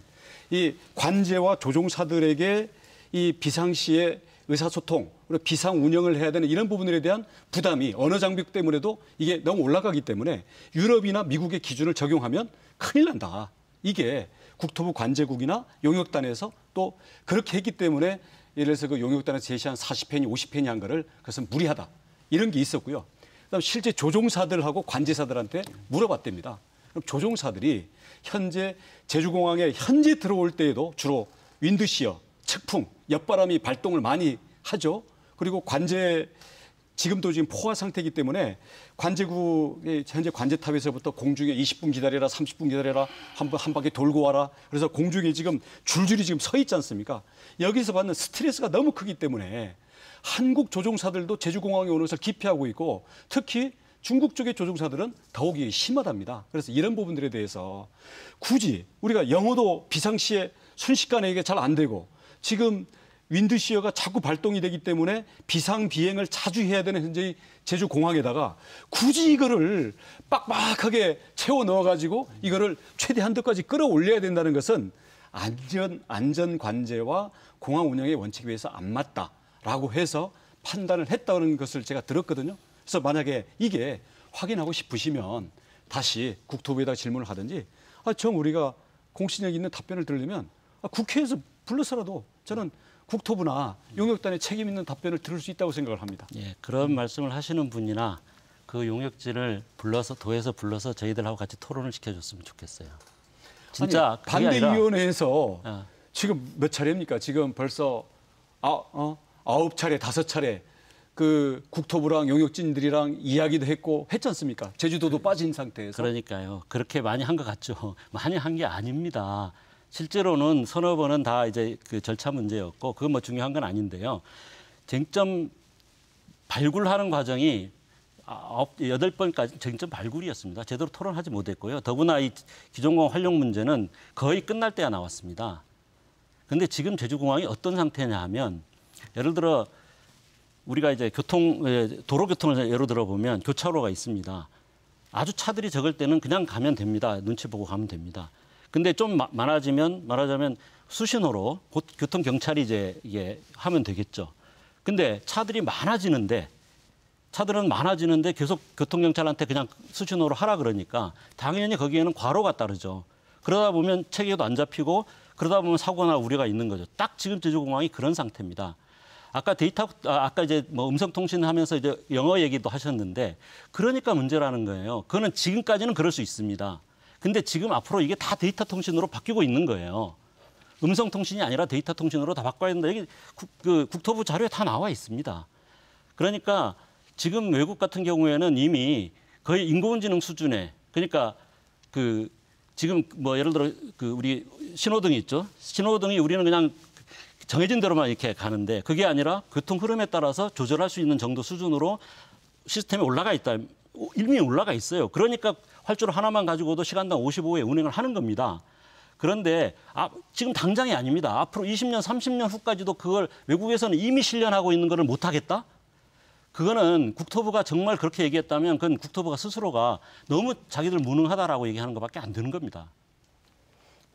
이 관제와 조종사들에게 이 비상시에 의사소통, 비상 운영을 해야 되는 이런 부분들에 대한 부담이 언어 장벽 때문에도 이게 너무 올라가기 때문에 유럽이나 미국의 기준을 적용하면 큰일 난다. 이게 국토부 관제국이나 용역단에서 또 그렇게 했기 때문에 예를 들어서 그 용역단에서 제시한 40편이 50편이 한 거를 그것은 무리하다. 이런 게 있었고요. 그다음 실제 조종사들하고 관제사들한테 물어봤답니다. 그럼 조종사들이 현재 제주공항에 현재 들어올 때에도 주로 윈드시어, 측풍, 옆바람이 발동을 많이 하죠. 그리고 관제 지금도 지금 포화 상태이기 때문에 관제국의 현재 관제탑에서부터 공중에 20분 기다려라, 30분 기다려라, 한, 번- 한 바퀴 돌고 와라. 그래서 공중에 지금 줄줄이 지금 서 있지 않습니까? 여기서 받는 스트레스가 너무 크기 때문에 한국 조종사들도 제주공항에 것을 기피하고 있고 특히 중국 쪽의 조종사들은 더욱이 심하답니다. 그래서 이런 부분들에 대해서 굳이 우리가 영어도 비상시에 순식간에 이게 잘 안 되고 지금 윈드시어가 자꾸 발동이 되기 때문에 비상 비행을 자주 해야 되는 현재 제주 공항에다가 굳이 이거를 빡빡하게 채워 넣어 가지고 이거를 최대 한 도까지 끌어올려야 된다는 것은 안전 안전 관제와 공항 운영의 원칙에 비해서 안 맞다라고 해서 판단을 했다는 것을 제가 들었거든요. 그래서 만약에 이게 확인하고 싶으시면 다시 국토부에다 질문을 하든지 아, 정 우리가 공신력 있는 답변을 들으려면 아, 국회에서 불러서라도 저는 국토부나 용역단의 책임 있는 답변을 들을 수 있다고 생각을 합니다. 예, 그런 말씀을 하시는 분이나 그 용역진을 불러서 도에서 불러서 저희들하고 같이 토론을 시켜줬으면 좋겠어요. 진짜 아니, 그게 아니라 반대위원회에서 어. 지금 몇 차례입니까? 지금 벌써 아, 어, 아홉 차례, 다섯 차례 그 국토부랑 용역진들이랑 이야기도 했고 했지 않습니까? 제주도도 빠진 상태에서. 그러니까요. 그렇게 많이 한 것 같죠. 많이 한 게 아닙니다. 실제로는 서너 번은 다 이제 그 절차 문제였고 그건 뭐 중요한 건 아닌데요. 쟁점 발굴하는 과정이 아홉 여덟 번까지 쟁점 발굴이었습니다. 제대로 토론하지 못했고요. 더구나 이 기존공항 활용 문제는 거의 끝날 때야 나왔습니다. 근데 지금 제주공항이 어떤 상태냐 하면 예를 들어 우리가 이제 교통 예, 도로 교통을 예로 들어 보면 교차로가 있습니다. 아주 차들이 적을 때는 그냥 가면 됩니다. 눈치 보고 가면 됩니다. 근데 좀 마- 많아지면 말하자면 수신호로 곧 교통 경찰이 이제 이게 하면 되겠죠. 근데 차들이 많아지는데 차들은 많아지는데 계속 교통 경찰한테 그냥 수신호로 하라 그러니까 당연히 거기에는 과로가 따르죠. 그러다 보면 체계도 안 잡히고 그러다 보면 사고나 우려가 있는 거죠. 딱 지금 제주공항이 그런 상태입니다. 아까 데이터 아, 아까 이제 뭐 음성 통신하면서 이제 영어 얘기도 하셨는데 그러니까 문제라는 거예요. 그거는 지금까지는 그럴 수 있습니다. 근데 지금 앞으로 이게 다 데이터 통신으로 바뀌고 있는 거예요. 음성 통신이 아니라 데이터 통신으로 다 바꿔야 된다. 이게 국, 그 국토부 자료에 다 나와 있습니다. 그러니까 지금 외국 같은 경우에는 이미 거의 인공지능 수준의 그러니까 그 지금 뭐 예를 들어 그 우리 신호등이 있죠. 신호등이 우리는 그냥 정해진 대로만 이렇게 가는데 그게 아니라 교통 흐름에 따라서 조절할 수 있는 정도 수준으로 시스템이 올라가 있다. 이미 올라가 있어요. 그러니까 활주로 하나만 가지고도 시간당 55회 운행을 하는 겁니다. 그런데 아, 지금 당장이 아닙니다. 앞으로 20년, 30년 후까지도 그걸 외국에서는 이미 실현하고 있는 거를 못 하겠다? 그거는 국토부가 정말 그렇게 얘기했다면 그건 국토부가 스스로가 너무 자기들 무능하다라고 얘기하는 것밖에 안 되는 겁니다.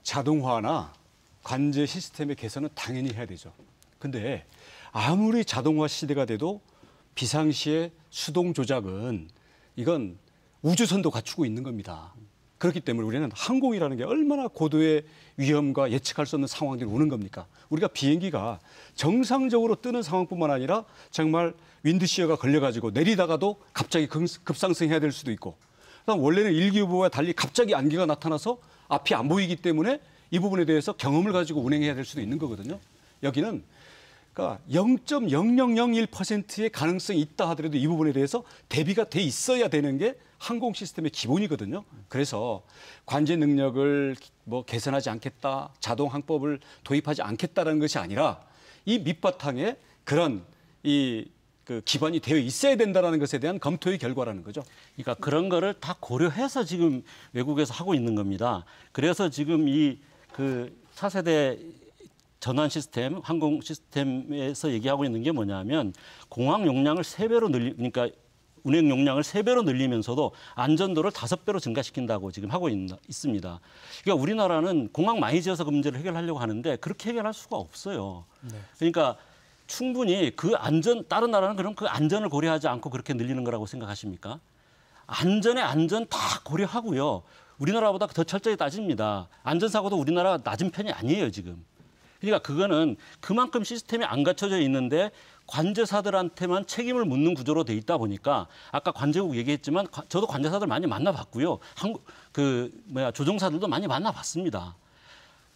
자동화나 관제 시스템의 개선은 당연히 해야 되죠. 근데 아무리 자동화 시대가 돼도 비상시에 수동 조작은 이건 우주선도 갖추고 있는 겁니다. 그렇기 때문에 우리는 항공이라는 게 얼마나 고도의 위험과 예측할 수 없는 상황들이 오는 겁니까? 우리가 비행기가 정상적으로 뜨는 상황뿐만 아니라 정말 윈드시어가 걸려가지고 내리다가도 갑자기 급- 급상승해야 될 수도 있고 그다음 원래는 일기후보와 달리 갑자기 안개가 나타나서 앞이 안 보이기 때문에 이 부분에 대해서 경험을 가지고 운행해야 될 수도 있는 거거든요. 여기는 그러니까 0.0001%의 가능성이 있다 하더라도 이 부분에 대해서 대비가 돼 있어야 되는 게 항공 시스템의 기본이거든요. 그래서 관제 능력을 뭐 개선하지 않겠다, 자동 항법을 도입하지 않겠다라는 것이 아니라 이 밑바탕에 그런 이 그 기반이 되어 있어야 된다라는 것에 대한 검토의 결과라는 거죠. 그러니까 그런 거를 다 고려해서 지금 외국에서 하고 있는 겁니다. 그래서 지금 이 그 차세대 전환 시스템, 항공 시스템에서 얘기하고 있는 게 뭐냐면 공항 용량을 세 배로 늘리, 그러니까 운행 용량을 세 배로 늘리면서도 안전도를 다섯 배로 증가시킨다고 지금 하고 있, 있습니다. 그러니까 우리나라는 공항 많이 지어서 그 문제를 해결하려고 하는데 그렇게 해결할 수가 없어요. 그러니까 충분히 그 안전 다른 나라는 그럼 그 안전을 고려하지 않고 그렇게 늘리는 거라고 생각하십니까? 안전에 안전 다 고려하고요. 우리나라보다 더 철저히 따집니다. 안전사고도 우리나라 낮은 편이 아니에요, 지금. 그러니까 그거는 그만큼 시스템이 안 갖춰져 있는데 관제사들한테만 책임을 묻는 구조로 돼 있다 보니까 아까 관제국 얘기했지만 관- 저도 관제사들 많이 만나봤고요. 한국 그 뭐야 조종사들도 많이 만나봤습니다.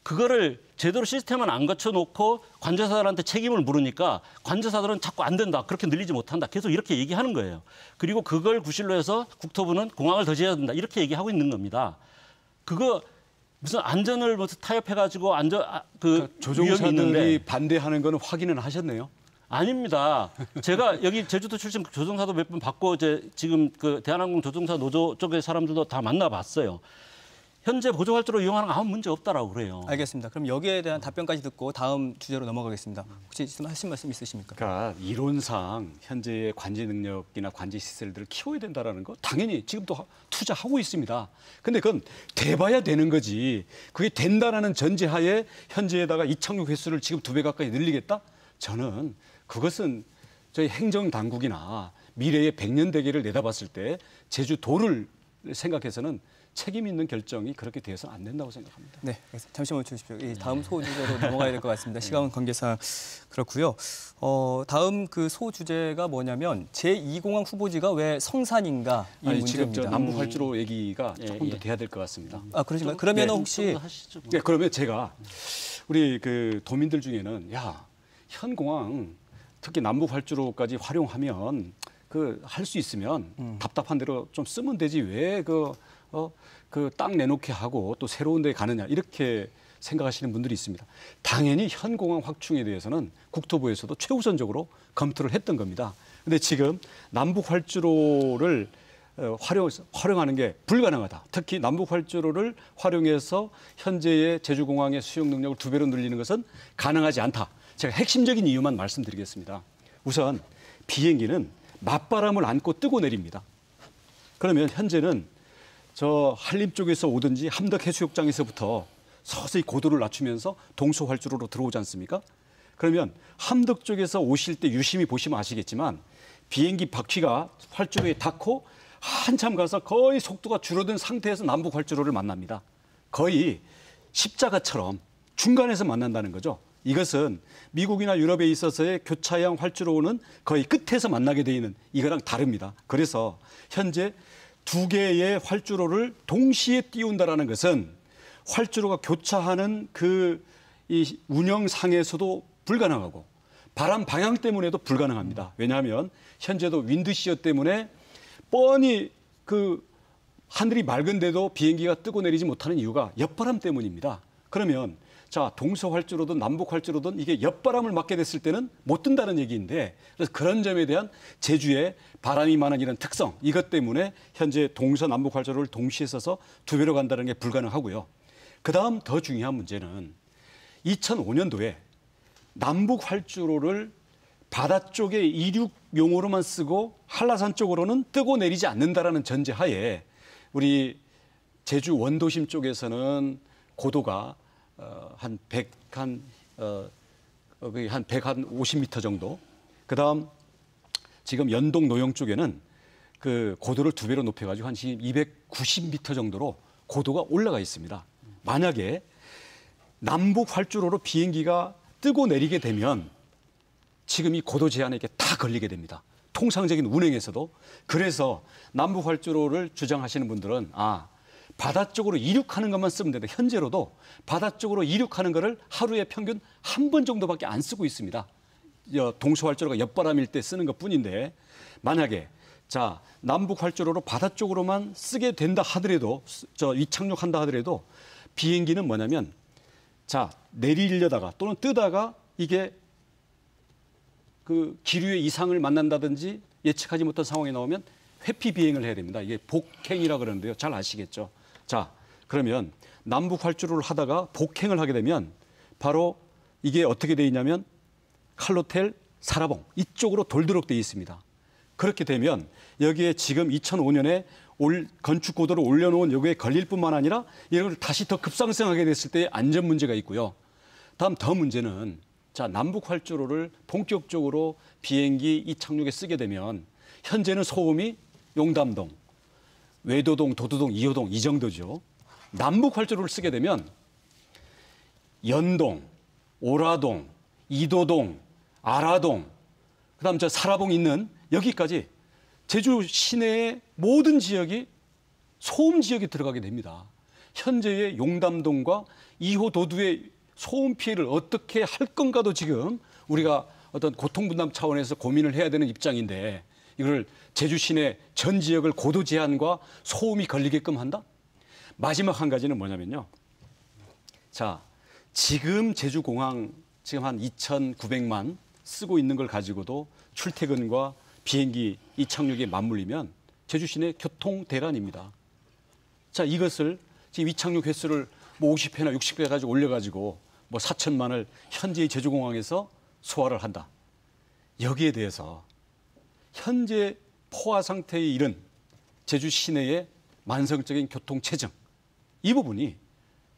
그거를 제대로 시스템을 안 갖춰놓고 관제사들한테 책임을 물으니까 관제사들은 자꾸 안 된다. 그렇게 늘리지 못한다. 계속 이렇게 얘기하는 거예요. 그리고 그걸 구실로 해서 국토부는 공항을 더 지어야 된다. 이렇게 얘기하고 있는 겁니다. 그거 무슨 안전을 무슨 타협해가지고 안전 아, 그 그러니까 위험이 반대하는 거는 확인은 하셨네요. 아닙니다. 제가 여기 제주도 출신 조종사도 몇번 받고 이제 지금 그 대한항공 조종사 노조 쪽의 사람들도 다 만나봤어요. 현재 보조 활주로 이용하는 거 아무 문제 없다라고 그래요. 알겠습니다. 그럼 여기에 대한 답변까지 듣고 다음 주제로 넘어가겠습니다. 혹시 지금 하신 말씀 있으십니까? 그러니까 이론상 현재의 관제 능력이나 관제 시설들을 키워야 된다라는 거 당연히 지금도 하- 투자하고 있습니다. 근데 그건 돼봐야 되는 거지. 그게 된다라는 전제하에 현재에다가 이착륙 횟수를 지금 두 배 가까이 늘리겠다? 저는 그것은 저희 행정 당국이나 미래의 백년 대계를 내다봤을 때 제주도를 생각해서는 책임 있는 결정이 그렇게 되어서는 안 된다고 생각합니다. 네. 잠시만 주십시오. 이 다음 소주제로 넘어가야 될 것 같습니다. 시간 관계상 그렇고요. 어, 다음 그 소주제가 뭐냐면 제2공항 후보지가 왜 성산인가 이 아니, 지금 문제입니다. 저 남북 활주로 얘기가 예, 조금 더 예. 돼야 될 것 같습니다. 아 그러신가요? 그러면 네. 은 혹시 하시죠. 뭐. 네, 그러면 제가 우리 그 도민들 중에는 야 현 공항 특히 남북 활주로까지 활용하면 그 할 수 있으면 음. 답답한 대로 좀 쓰면 되지 왜그 어 그 땅 내놓게 하고 또 새로운 데 가느냐 이렇게 생각하시는 분들이 있습니다. 당연히 현공항 확충에 대해서는 국토부에서도 최우선적으로 검토를 했던 겁니다. 근데 지금 남북 활주로를 어, 활용, 활용하는 게 불가능하다. 특히 남북 활주로를 활용해서 현재의 제주공항의 수용 능력을 두 배로 늘리는 것은 가능하지 않다. 제가 핵심적인 이유만 말씀드리겠습니다. 우선 비행기는 맞바람을 안고 뜨고 내립니다. 그러면 현재는 저 한림 쪽에서 오든지 함덕 해수욕장에서부터 서서히 고도를 낮추면서 동서 활주로로 들어오지 않습니까? 그러면 함덕 쪽에서 오실 때 유심히 보시면 아시겠지만 비행기 바퀴가 활주로에 닿고 한참 가서 거의 속도가 줄어든 상태에서 남북 활주로를 만납니다. 거의 십자가처럼 중간에서 만난다는 거죠. 이것은 미국이나 유럽에 있어서의 교차형 활주로는 거의 끝에서 만나게 돼 있는 이거랑 다릅니다. 그래서 현재 두 개의 활주로를 동시에 띄운다라는 것은 활주로가 교차하는 그 이 운영상에서도 불가능하고 바람 방향 때문에도 불가능합니다. 왜냐하면 현재도 윈드시어 때문에 뻔히 그 하늘이 맑은데도 비행기가 뜨고 내리지 못하는 이유가 옆바람 때문입니다. 그러면 자 동서 활주로든 남북 활주로든 이게 옆바람을 맞게 됐을 때는 못 뜬다는 얘기인데 그래서 그런 점에 대한 제주의 바람이 많은 이런 특성 이것 때문에 현재 동서 남북 활주로를 동시에 써서 두 배로 간다는 게 불가능하고요. 그 다음 더 중요한 문제는 2005년도에 남북 활주로를 바다 쪽에 이륙 용어로만 쓰고 한라산 쪽으로는 뜨고 내리지 않는다라는 전제하에 우리 제주 원도심 쪽에서는 고도가 어, 한 100, 한, 어, 어, 거의 한 100, 한 50m 정도. 그 다음 지금 연동 노영 쪽에는 그 고도를 두 배로 높여가지고 한 290m 정도로 고도가 올라가 있습니다. 만약에 남북 활주로로 비행기가 뜨고 내리게 되면 지금 이 고도 제한에게 다 걸리게 됩니다. 통상적인 운행에서도 그래서 남북 활주로를 주장하시는 분들은 아 바다 쪽으로 이륙하는 것만 쓰면 된다. 현재로도 바다 쪽으로 이륙하는 것을 하루에 평균 한 번 정도밖에 안 쓰고 있습니다. 여, 동서 활주로가 옆바람일 때 쓰는 것 뿐인데 만약에 자 남북 활주로로 바다 쪽으로만 쓰게 된다 하더라도 스- 저 이착륙한다 하더라도 비행기는 뭐냐면 자 내리려다가 또는 뜨다가 이게 그 기류의 이상을 만난다든지 예측하지 못한 상황이 나오면 회피 비행을 해야 됩니다. 이게 복행이라 그러는데요. 잘 아시겠죠? 자, 그러면 남북 활주로를 하다가 복행을 하게 되면 바로 이게 어떻게 돼 있냐면 칼로텔 사라봉 이쪽으로 돌도록 돼 있습니다. 그렇게 되면 여기에 지금 2005년에 올, 건축 고도를 올려놓은 여기에 걸릴 뿐만 아니라 이걸 다시 더 급상승하게 됐을 때 안전 문제가 있고요. 다음 더 문제는 자 남북 활주로를 본격적으로 비행기 이착륙에 쓰게 되면 현재는 소음이 용담동, 외도동, 도도동, 이호동 이 정도죠. 남북 활주로를 쓰게 되면 연동, 오라동, 이도동, 아라동, 그다음 저 사라봉 있는 여기까지 제주 시내의 모든 지역이 소음 지역이 들어가게 됩니다. 현재의 용담동과 2호 도두의 소음 피해를 어떻게 할 건가도 지금 우리가 어떤 고통 분담 차원에서 고민을 해야 되는 입장인데 이걸 제주 시내 전 지역을 고도 제한과 소음이 걸리게끔 한다? 마지막 한 가지는 뭐냐면요. 자, 지금 제주 공항 지금 한 2,900만 쓰고 있는 걸 가지고도 출퇴근과 비행기 이착륙에 맞물리면 제주 시내 교통 대란입니다. 자, 이것을 지금 이착륙 횟수를 뭐 50회나 60회 가지고 올려 가지고 뭐 4천만을 현재의 제주공항에서 소화를 한다. 여기에 대해서 현재 포화 상태에 이른 제주 시내의 만성적인 교통 체증 이 부분이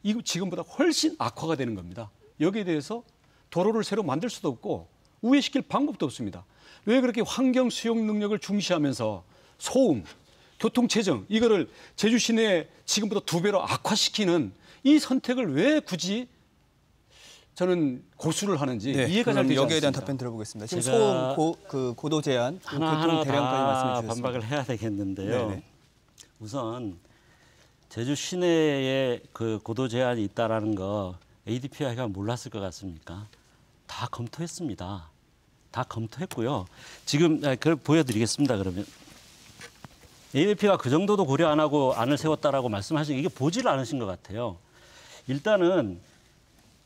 이거 지금보다 훨씬 악화가 되는 겁니다. 여기에 대해서 도로를 새로 만들 수도 없고 우회시킬 방법도 없습니다. 왜 그렇게 환경 수용 능력을 중시하면서 소음, 교통 체증 이거를 제주 시내 지금보다 두 배로 악화시키는 이 선택을 왜 굳이 저는 고수를 하는지 네, 이해가 잘 되지 여기에 대한 않습니다. 답변 들어보겠습니다. 지금 소음 고, 그 고도 제한, 그 하나하나 교통 대량까지 다 말씀해 주셨습니다. 반박을 해야 되겠는데요. 네네. 우선 제주 시내에 그 고도 제한이 있다라는 거 ADPI가 몰랐을 것 같습니까? 다 검토했습니다. 다 검토했고요. 지금 아, 그걸 보여드리겠습니다. 그러면 ADP가 그 정도도 고려 안 하고 안을 세웠다라고 말씀하신 이게 보질 않으신 것 같아요. 일단은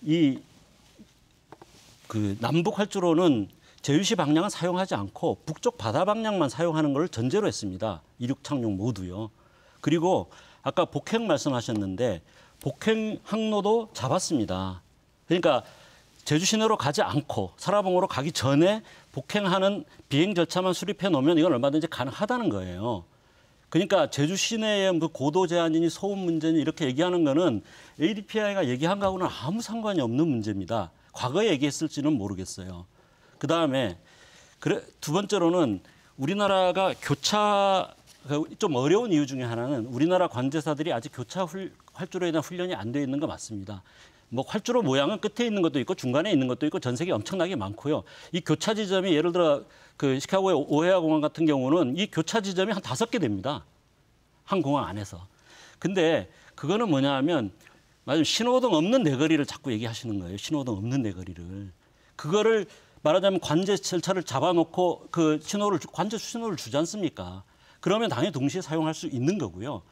이 그 남북 활주로는 제주시 방향은 사용하지 않고 북쪽 바다 방향만 사용하는 걸 전제로 했습니다. 이륙 착륙 모두요. 그리고 아까 복행 말씀하셨는데 복행 항로도 잡았습니다. 그러니까 제주 시내로 가지 않고 사라봉으로 가기 전에 복행하는 비행 절차만 수립해 놓으면 이건 얼마든지 가능하다는 거예요. 그러니까 제주 시내의 뭐 고도 제한이니 소음 문제니 이렇게 얘기하는 거는 ADPI가 얘기한 거하고는 아무 상관이 없는 문제입니다. 과거에 얘기했을지는 모르겠어요. 그 다음에 그래 두 번째로는 우리나라가 교차 그좀 어려운 이유 중에 하나는 우리나라 관제사들이 아직 교차 훌, 활주로에 대한 훈련이 안돼 있는 거 맞습니다. 뭐 활주로 모양은 끝에 있는 것도 있고 중간에 있는 것도 있고 전 세계 엄청나게 많고요. 이 교차 지점이 예를 들어 그 시카고의 오헤아 공항 같은 경우는 이 교차 지점이 한 다섯 개 됩니다. 한 공항 안에서. 근데 그거는 뭐냐 하면 맞아요. 신호등 없는 내거리를 자꾸 얘기하시는 거예요. 신호등 없는 내거리를. 그거를 말하자면 관제 절차를 잡아놓고 그 신호를 주- 관제 신호를 주지 않습니까? 그러면 당연히 동시에 사용할 수 있는 거고요.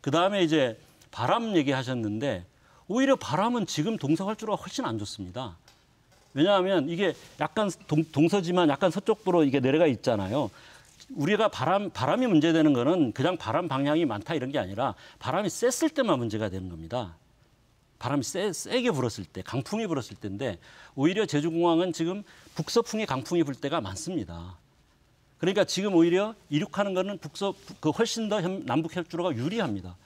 그 다음에 이제 바람 얘기하셨는데 오히려 바람은 지금 동서 활주로가 훨씬 안 좋습니다. 왜냐하면 이게 약간 동, 동서지만 약간 서쪽부로 이게 내려가 있잖아요. 우리가 바람 바람이 문제되는 거는 그냥 바람 방향이 많다 이런 게 아니라 바람이 셌을 때만 문제가 되는 겁니다. 바람이 세, 세게 불었을 때, 강풍이 불었을 때인데 오히려 제주공항은 지금 북서풍이 강풍이 불 때가 많습니다. 그러니까 지금 오히려 이륙하는 거는 북서 그 훨씬 더 현- 남북 활주로가 유리합니다.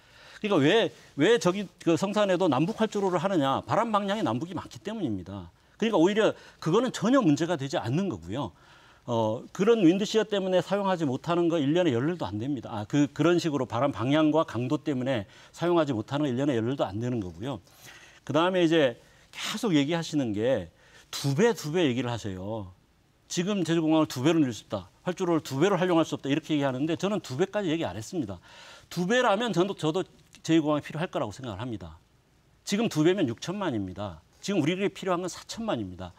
그러니까 왜 왜 저기 그 성산에도 남북 활주로를 하느냐? 바람 방향이 남북이 많기 때문입니다. 그러니까 오히려 그거는 전혀 문제가 되지 않는 거고요. 어, 그런 윈드시어 때문에 사용하지 못하는 거 1년에 열흘도 안 됩니다. 아, 그, 그런 식으로 바람 방향과 강도 때문에 사용하지 못하는 거 1년에 열흘도 안 되는 거고요. 그 다음에 이제 계속 얘기하시는 게 두 배, 두 배 얘기를 하세요. 지금 제주공항을 두 배로 늘릴 수 없다. 활주로를 두 배로 활용할 수 없다. 이렇게 얘기하는데 저는 두 배까지 얘기 안 했습니다. 두 배라면 저도, 저도 제2공항이 필요할 거라고 생각을 합니다. 지금 두 배면 6천만입니다. 지금 우리에게 필요한 건 4천만입니다.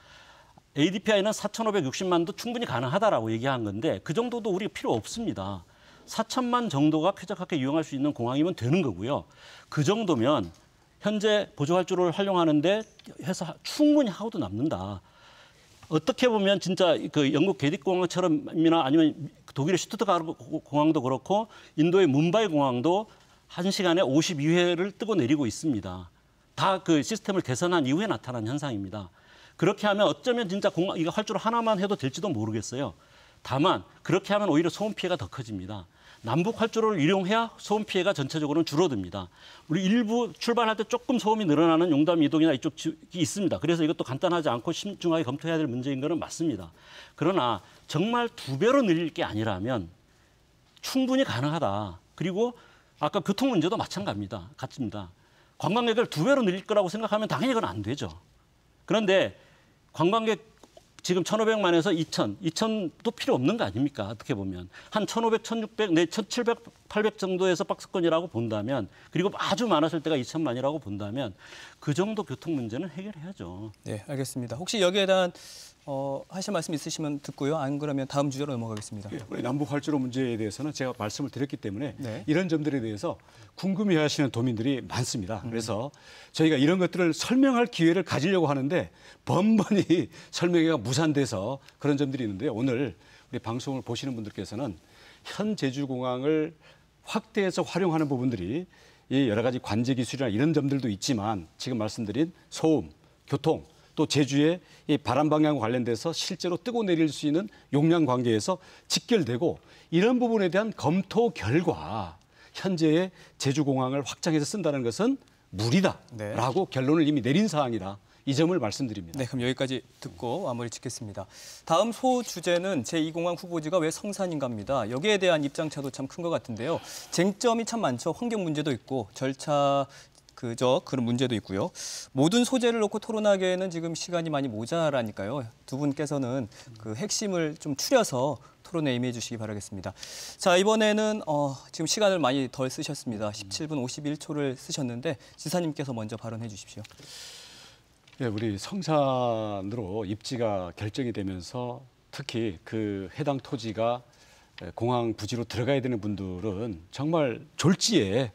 ADPI는 4,560만도 충분히 가능하다라고 얘기한 건데 그 정도도 우리가 필요 없습니다. 4천만 정도가 쾌적하게 이용할 수 있는 공항이면 되는 거고요. 그 정도면 현재 보조활주로를 활용하는데 해서 충분히 하고도 남는다. 어떻게 보면 진짜 그 영국 게딕공항처럼이나 아니면 독일의 슈투트가르트 공항도 그렇고 인도의 문바이 공항도 한 시간에 52회를 뜨고 내리고 있습니다. 다 그 시스템을 개선한 이후에 나타난 현상입니다. 그렇게 하면 어쩌면 진짜 공항 이거 활주로 하나만 해도 될지도 모르겠어요. 다만 그렇게 하면 오히려 소음 피해가 더 커집니다. 남북 활주로를 이용해야 소음 피해가 전체적으로는 줄어듭니다. 우리 일부 출발할 때 조금 소음이 늘어나는 용담 이동이나 이쪽 지역이 있습니다. 그래서 이것도 간단하지 않고 신중하게 검토해야 될 문제인 것은 맞습니다. 그러나 정말 두 배로 늘릴 게 아니라면 충분히 가능하다. 그리고 아까 교통 문제도 마찬가지입니다. 같습니다. 관광객을 두 배로 늘릴 거라고 생각하면 당연히 그건 안 되죠. 그런데 관광객 지금 1,500만에서 2,000, 2,000도 필요 없는 거 아닙니까? 어떻게 보면 한 1,500, 1,600, 네, 1,700, 800 정도에서 박스권이라고 본다면 그리고 아주 많았을 때가 2,000만이라고 본다면 그 정도 교통 문제는 해결해야죠. 네, 알겠습니다. 혹시 여기에 대한 어, 하실 말씀 있으시면 듣고요. 안 그러면 다음 주제로 넘어가겠습니다. 우리 남북 활주로 문제에 대해서는 제가 말씀을 드렸기 때문에 네. 이런 점들에 대해서 궁금해하시는 도민들이 많습니다. 음. 그래서 저희가 이런 것들을 설명할 기회를 가지려고 하는데 번번이 설명회가 무산돼서 그런 점들이 있는데 오늘 우리 방송을 보시는 분들께서는 현 제주공항을 확대해서 활용하는 부분들이 이 여러 가지 관제 기술이나 이런 점들도 있지만 지금 말씀드린 소음, 교통 또 제주의 이 바람 방향과 관련돼서 실제로 뜨고 내릴 수 있는 용량 관계에서 직결되고 이런 부분에 대한 검토 결과 현재의 제주공항을 확장해서 쓴다는 것은 무리다라고 결론을 이미 내린 사항이다. 이 점을 말씀드립니다. 네, 그럼 여기까지 듣고 마무리 짓겠습니다. 다음 소 주제는 제2공항 후보지가 왜 성산인가입니다. 여기에 대한 입장차도 참 큰 것 같은데요. 쟁점이 참 많죠. 환경 문제도 있고 절차 그저 그런 문제도 있고요. 모든 소재를 놓고 토론하기에는 지금 시간이 많이 모자라니까요. 두 분께서는 그 핵심을 좀 추려서 토론에 임해 주시기 바라겠습니다. 자, 이번에는 어, 지금 시간을 많이 덜 쓰셨습니다. 17분 51초를 쓰셨는데 지사님께서 먼저 발언해 주십시오. 예, 우리 성산으로 입지가 결정이 되면서 특히 그 해당 토지가 공항 부지로 들어가야 되는 분들은 정말 졸지에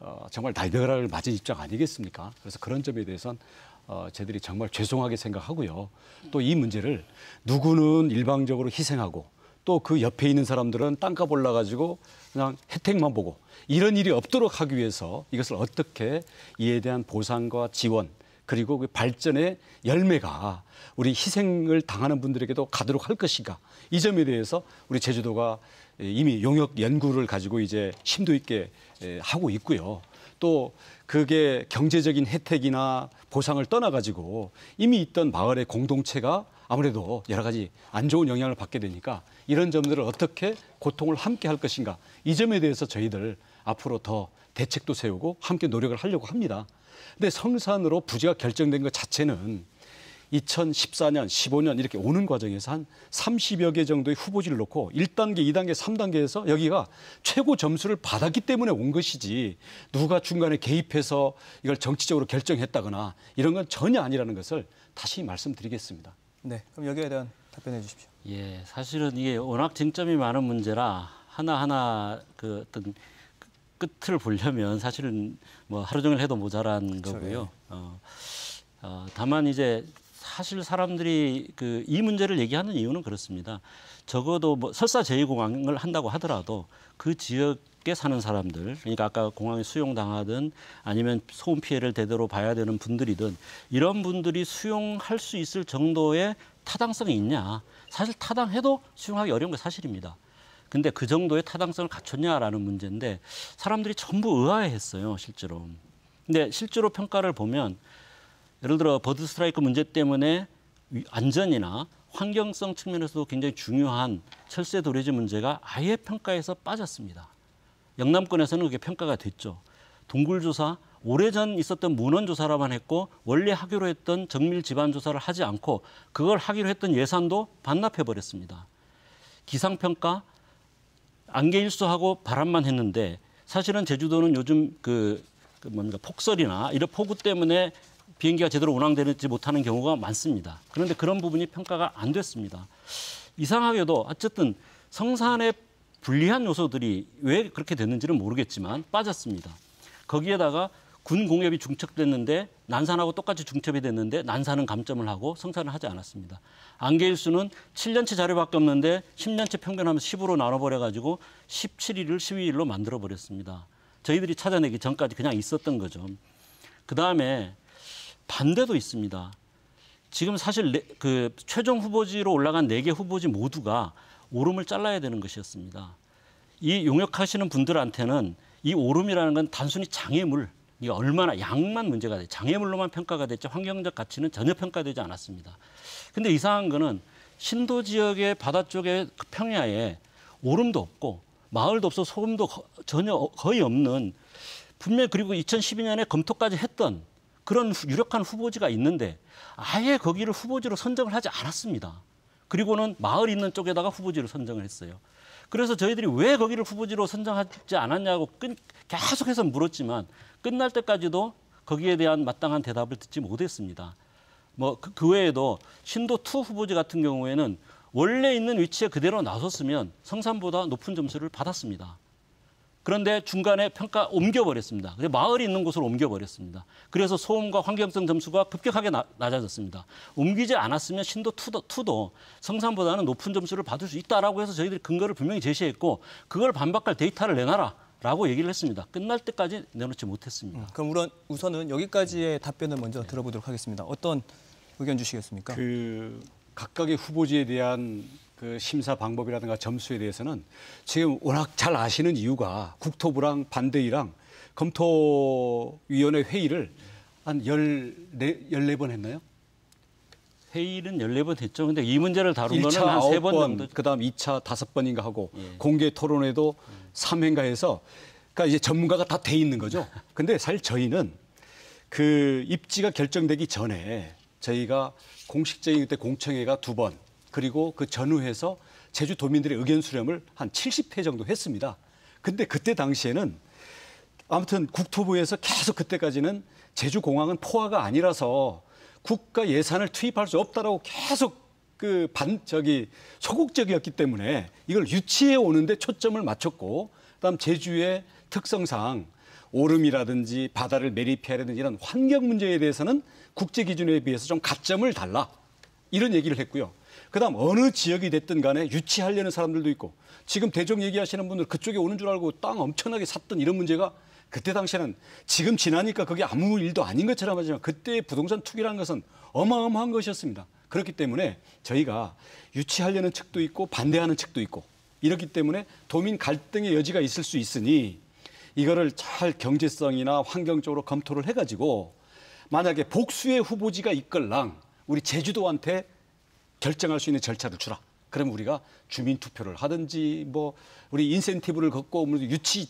어, 정말 날벼락을 맞은 입장 아니겠습니까? 그래서 그런 점에 대해서는 어, 저희들이 정말 죄송하게 생각하고요. 또 이 문제를 누구는 일방적으로 희생하고 또 그 옆에 있는 사람들은 땅값 올라가지고 그냥 혜택만 보고 이런 일이 없도록 하기 위해서 이것을 어떻게 이에 대한 보상과 지원 그리고 그 발전의 열매가 우리 희생을 당하는 분들에게도 가도록 할 것인가 이 점에 대해서 우리 제주도가 이미 용역 연구를 가지고 이제 심도 있게 하고 있고요. 또 그게 경제적인 혜택이나 보상을 떠나 가지고 이미 있던 마을의 공동체가 아무래도 여러 가지 안 좋은 영향을 받게 되니까 이런 점들을 어떻게 고통을 함께 할 것인가 이 점에 대해서 저희들 앞으로 더 대책도 세우고 함께 노력을 하려고 합니다. 근데 성산으로 부지가 결정된 것 자체는 2014년, 15년 이렇게 오는 과정에서 한 30여 개 정도의 후보지를 놓고 1단계, 2단계, 3단계에서 여기가 최고 점수를 받았기 때문에 온 것이지 누가 중간에 개입해서 이걸 정치적으로 결정했다거나 이런 건 전혀 아니라는 것을 다시 말씀드리겠습니다. 네, 그럼 여기에 대한 답변해 주십시오. 예, 사실은 이게 워낙 쟁점이 많은 문제라 하나하나 그 어떤 끝을 보려면 사실은 뭐 하루 종일 해도 모자란 거고요. 어, 어, 다만 이제 사실 사람들이 그 이 문제를 얘기하는 이유는 그렇습니다. 적어도 뭐 설사 제2공항을 한다고 하더라도 그 지역에 사는 사람들, 그러니까 아까 공항에 수용당하든 아니면 소음 피해를 대대로 봐야 되는 분들이든 이런 분들이 수용할 수 있을 정도의 타당성이 있냐. 사실 타당해도 수용하기 어려운 게 사실입니다. 근데 그 정도의 타당성을 갖췄냐라는 문제인데 사람들이 전부 의아해했어요, 실제로. 근데 실제로 평가를 보면 예를 들어 버드 스트라이크 문제 때문에 위- 안전이나 환경성 측면에서도 굉장히 중요한 철새 도래지 문제가 아예 평가에서 빠졌습니다. 영남권에서는 그게 평가가 됐죠. 동굴조사 오래전 있었던 문헌조사라만 했고 원래 하기로 했던 정밀 지반 조사를 하지 않고 그걸 하기로 했던 예산도 반납해 버렸습니다. 기상평가 안개 일수하고 바람만 했는데 사실은 제주도는 요즘 그, 그 뭔가 폭설이나 이런 폭우 때문에 비행기가 제대로 운항되지 못하는 경우가 많습니다. 그런데 그런 부분이 평가가 안 됐습니다. 이상하게도 어쨌든 성산의 불리한 요소들이 왜 그렇게 됐는지는 모르겠지만 빠졌습니다. 거기에다가 군 공업이 중첩됐는데 난산하고 똑같이 중첩이 됐는데 난산은 감점을 하고 성산을 하지 않았습니다. 안개일수는 7년치 자료밖에 없는데 10년치 평균하면 10으로 나눠버려 가지고 17일을 12일로 만들어 버렸습니다. 저희들이 찾아내기 전까지 그냥 있었던 거죠. 그 다음에 반대도 있습니다. 지금 사실 네- 그 최종 후보지로 올라간 네 개 후보지 모두가 오름을 잘라야 되는 것이었습니다. 이 용역하시는 분들한테는 이 오름이라는 건 단순히 장애물, 이게 얼마나 양만 문제가 돼 장애물로만 평가가 됐지 환경적 가치는 전혀 평가되지 않았습니다. 근데 이상한 거는 신도 지역의 바다 쪽의 그 평야에 오름도 없고 마을도 없어 소음도 거- 전혀 어- 거의 없는 분명 히 그리고 2012년에 검토까지 했던 그런 후- 유력한 후보지가 있는데 아예 거기를 후보지로 선정을 하지 않았습니다. 그리고는 마을 있는 쪽에다가 후보지를 선정을 했어요. 그래서 저희들이 왜 거기를 후보지로 선정하지 않았냐고 끈- 계속해서 물었지만 끝날 때까지도 거기에 대한 마땅한 대답을 듣지 못했습니다. 뭐그 외에도 신도 투 후보지 같은 경우에는 원래 있는 위치에 그대로 나섰으면 성산보다 높은 점수를 받았습니다. 그런데 중간에 평가 옮겨버렸습니다. 그래서 마을이 있는 곳으로 옮겨버렸습니다. 그래서 소음과 환경성 점수가 급격하게 나, 낮아졌습니다. 옮기지 않았으면 신도 투도, 성산보다는 높은 점수를 받을 수 있다라고 해서 저희들이 근거를 분명히 제시했고 그걸 반박할 데이터를 내놔라. 라고 얘기를 했습니다. 끝날 때까지 내놓지 못했습니다. 그럼 우선, 우선은 여기까지의 답변을 먼저 들어보도록 하겠습니다. 어떤 의견 주시겠습니까? 그 각각의 후보지에 대한 그 심사 방법이라든가 점수에 대해서는 지금 워낙 잘 아시는 이유가 국토부랑 반대위랑 검토위원회 회의를 한 14, 14번 했나요? 회의는 14번 했죠. 근데 이 문제를 다룬 거는 1차 한세번 9번, 정도. 그다음 2차 5번인가 하고 예. 공개 토론회도 3회인가 해서 그러니까 이제 전문가가 다 돼 있는 거죠. 근데 사실 저희는 그 입지가 결정되기 전에 저희가 공식적인 그때 공청회가 두 번, 그리고 그 전후해서 제주 도민들의 의견 수렴을 한 70회 정도 했습니다. 근데 그때 당시에는 아무튼 국토부에서 계속 그때까지는 제주 공항은 포화가 아니라서 국가 예산을 투입할 수 없다라고 계속 그 반 저기 소극적이었기 때문에 이걸 유치해 오는데 초점을 맞췄고 그다음 제주의 특성상 오름이라든지 바다를 매립해야라든지 이런 환경 문제에 대해서는 국제 기준에 비해서 좀 가점을 달라 이런 얘기를 했고요. 그다음 어느 지역이 됐든 간에 유치하려는 사람들도 있고 지금 대정 얘기하시는 분들 그쪽에 오는 줄 알고 땅 엄청나게 샀던 이런 문제가 그때 당시에는 지금 지나니까 그게 아무 일도 아닌 것처럼 하지만 그때 부동산 투기라는 것은 어마어마한 것이었습니다. 그렇기 때문에 저희가 유치하려는 측도 있고 반대하는 측도 있고 이렇기 때문에 도민 갈등의 여지가 있을 수 있으니 이거를 잘 경제성이나 환경적으로 검토를 해가지고 만약에 복수의 후보지가 있걸랑 우리 제주도한테 결정할 수 있는 절차를 주라. 그럼 우리가 주민 투표를 하든지 뭐 우리 인센티브를 걷고 뭐 유치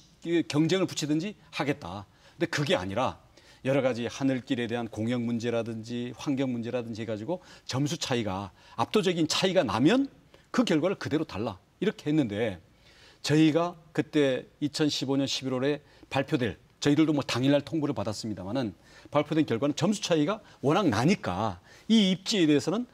경쟁을 붙이든지 하겠다. 근데 그게 아니라 여러 가지 하늘길에 대한 공영 문제라든지 환경 문제라든지 해가지고 점수 차이가 압도적인 차이가 나면 그 결과를 그대로 달라. 이렇게 했는데 저희가 그때 2015년 11월에 발표될 저희들도 뭐 당일날 통보를 받았습니다만은 발표된 결과는 점수 차이가 워낙 나니까 이 입지에 대해서는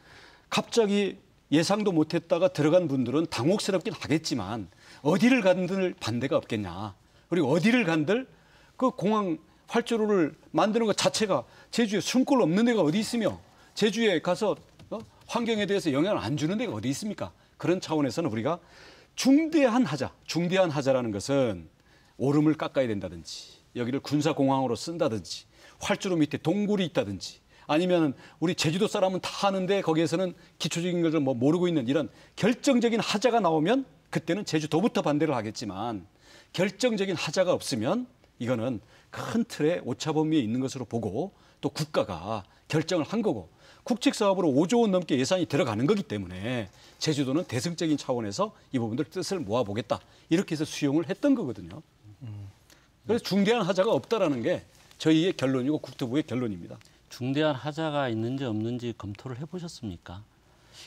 갑자기 예상도 못했다가 들어간 분들은 당혹스럽긴 하겠지만 어디를 간들 반대가 없겠냐. 그리고 어디를 간들 그 공항 활주로를 만드는 것 자체가 제주에 숨골 없는 데가 어디 있으며 제주에 가서 어? 환경에 대해서 영향을 안 주는 데가 어디 있습니까? 그런 차원에서는 우리가 중대한 하자, 중대한 하자라는 것은 오름을 깎아야 된다든지 여기를 군사공항으로 쓴다든지 활주로 밑에 동굴이 있다든지 아니면 우리 제주도 사람은 다 하는데 거기에서는 기초적인 것을 뭐 모르고 있는 이런 결정적인 하자가 나오면 그때는 제주도부터 반대를 하겠지만 결정적인 하자가 없으면 이거는 큰 틀의 오차 범위에 있는 것으로 보고 또 국가가 결정을 한 거고 국책 사업으로 5조 원 넘게 예산이 들어가는 거기 때문에 제주도는 대승적인 차원에서 이 부분들 뜻을 모아보겠다 이렇게 해서 수용을 했던 거거든요. 그래서 중대한 하자가 없다라는 게 저희의 결론이고 국토부의 결론입니다. 중대한 하자가 있는지 없는지 검토를 해보셨습니까?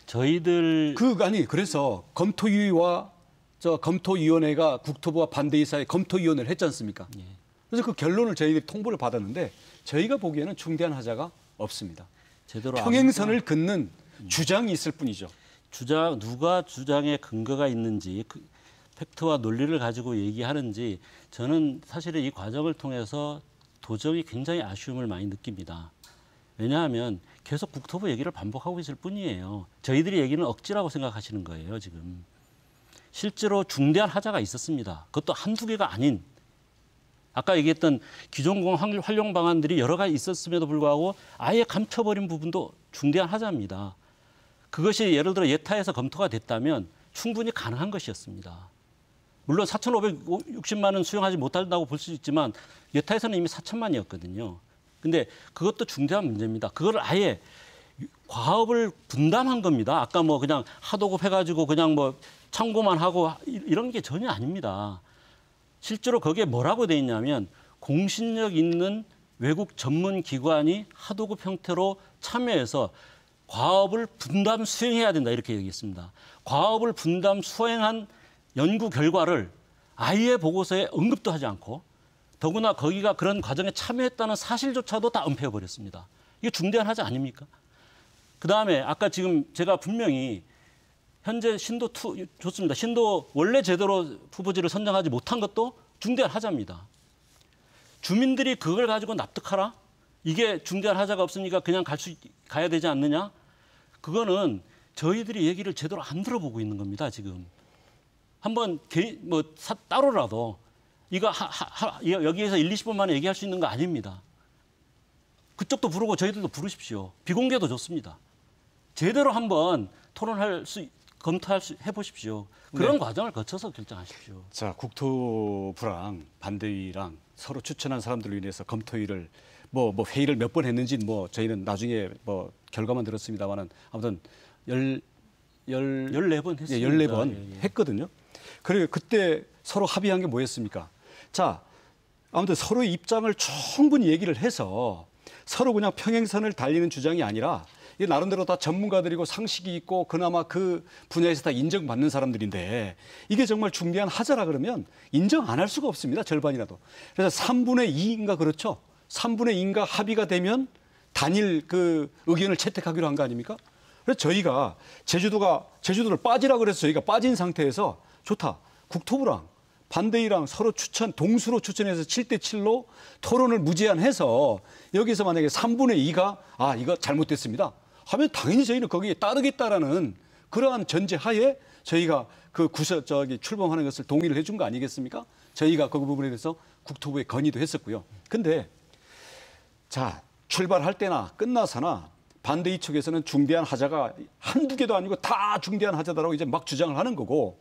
저희들 그 아니 그래서 검토위와 저 검토위원회가 국토부와 반대 이사의 검토위원회를 했지 않습니까? 예. 그래서 그 결론을 저희들이 통보를 받았는데 저희가 보기에는 중대한 하자가 없습니다. 제대로 안 평행선을 긋는 주장이 있을 뿐이죠. 주장 누가 주장에 근거가 있는지 그 팩트와 논리를 가지고 얘기하는지 저는 사실은 이 과정을 통해서 도저히 굉장히 아쉬움을 많이 느낍니다. 왜냐하면 계속 국토부 얘기를 반복하고 있을 뿐이에요. 저희들이 얘기는 억지라고 생각하시는 거예요, 지금. 실제로 중대한 하자가 있었습니다. 그것도 한두 개가 아닌 아까 얘기했던 기존 공항 활- 활용 방안들이 여러 가지 있었음에도 불구하고 아예 감춰버린 부분도 중대한 하자입니다. 그것이 예를 들어 예타에서 검토가 됐다면 충분히 가능한 것이었습니다. 물론 4,560만 원 수용하지 못한다고 볼 수 있지만 예타에서는 이미 4천만이었거든요. 근데 그것도 중대한 문제입니다. 그걸 아예 과업을 분담한 겁니다. 아까 뭐 그냥 하도급 해가지고 그냥 뭐 참고만 하고 이- 이런 게 전혀 아닙니다. 실제로 거기에 뭐라고 돼 있냐면 공신력 있는 외국 전문 기관이 하도급 형태로 참여해서 과업을 분담 수행해야 된다 이렇게 얘기했습니다. 과업을 분담 수행한 연구 결과를 아예 보고서에 언급도 하지 않고 더구나 거기가 그런 과정에 참여했다는 사실조차도 다 은폐해 버렸습니다. 이게 중대한 하자 아닙니까? 그 다음에 아까 지금 제가 분명히 현재 신도 투 좋습니다. 신도 원래 제대로 후보지를 선정하지 못한 것도 중대한 하자입니다. 주민들이 그걸 가지고 납득하라? 이게 중대한 하자가 없으니까 그냥 갈 수 가야 되지 않느냐? 그거는 저희들이 얘기를 제대로 안 들어보고 있는 겁니다. 지금 한번 개, 뭐 사, 따로라도 이거 하, 하, 하, 여기에서 1, 20분 만에 얘기할 수 있는 거 아닙니다. 그쪽도 부르고 저희들도 부르십시오. 비공개도 좋습니다. 제대로 한번 토론할 수 검토할 수 해보십시오. 그런 네. 과정을 거쳐서 결정하십시오. 자, 국토부랑 반대위랑 서로 추천한 사람들로 인해서 검토위를 뭐, 뭐 회의를 몇 번 했는지 뭐 저희는 나중에 뭐 결과만 들었습니다만은 아무튼 열, 열, 14번 예, 했습니다. 14번 예, 예. 했거든요. 그리고 그때 서로 합의한 게 뭐였습니까? 자, 아무튼 서로의 입장을 충분히 얘기를 해서 서로 그냥 평행선을 달리는 주장이 아니라 이게 나름대로 다 전문가들이고 상식이 있고 그나마 그 분야에서 다 인정받는 사람들인데 이게 정말 중대한 하자라 그러면 인정 안 할 수가 없습니다. 절반이라도. 그래서 3분의 2인가 그렇죠. 3분의 2인가 합의가 되면 단일 그 의견을 채택하기로 한 거 아닙니까? 그래서 저희가 제주도가 제주도를 빠지라 그래서 저희가 빠진 상태에서 좋다. 국토부랑 반대위랑 서로 추천 동수로 추천해서 7대 7로 토론을 무제한해서 여기서 만약에 3분의 2가 아 이거 잘못됐습니다. 하면 당연히 저희는 거기에 따르겠다라는 그러한 전제하에 저희가 그 구서 저기 출범하는 것을 동의를 해준 거 아니겠습니까? 저희가 그 부분에 대해서 국토부에 건의도 했었고요. 근데 자, 출발할 때나 끝나서나 반대이 측에서는 중대한 하자가 한두 개도 아니고 다 중대한 하자다라고 이제 막 주장을 하는 거고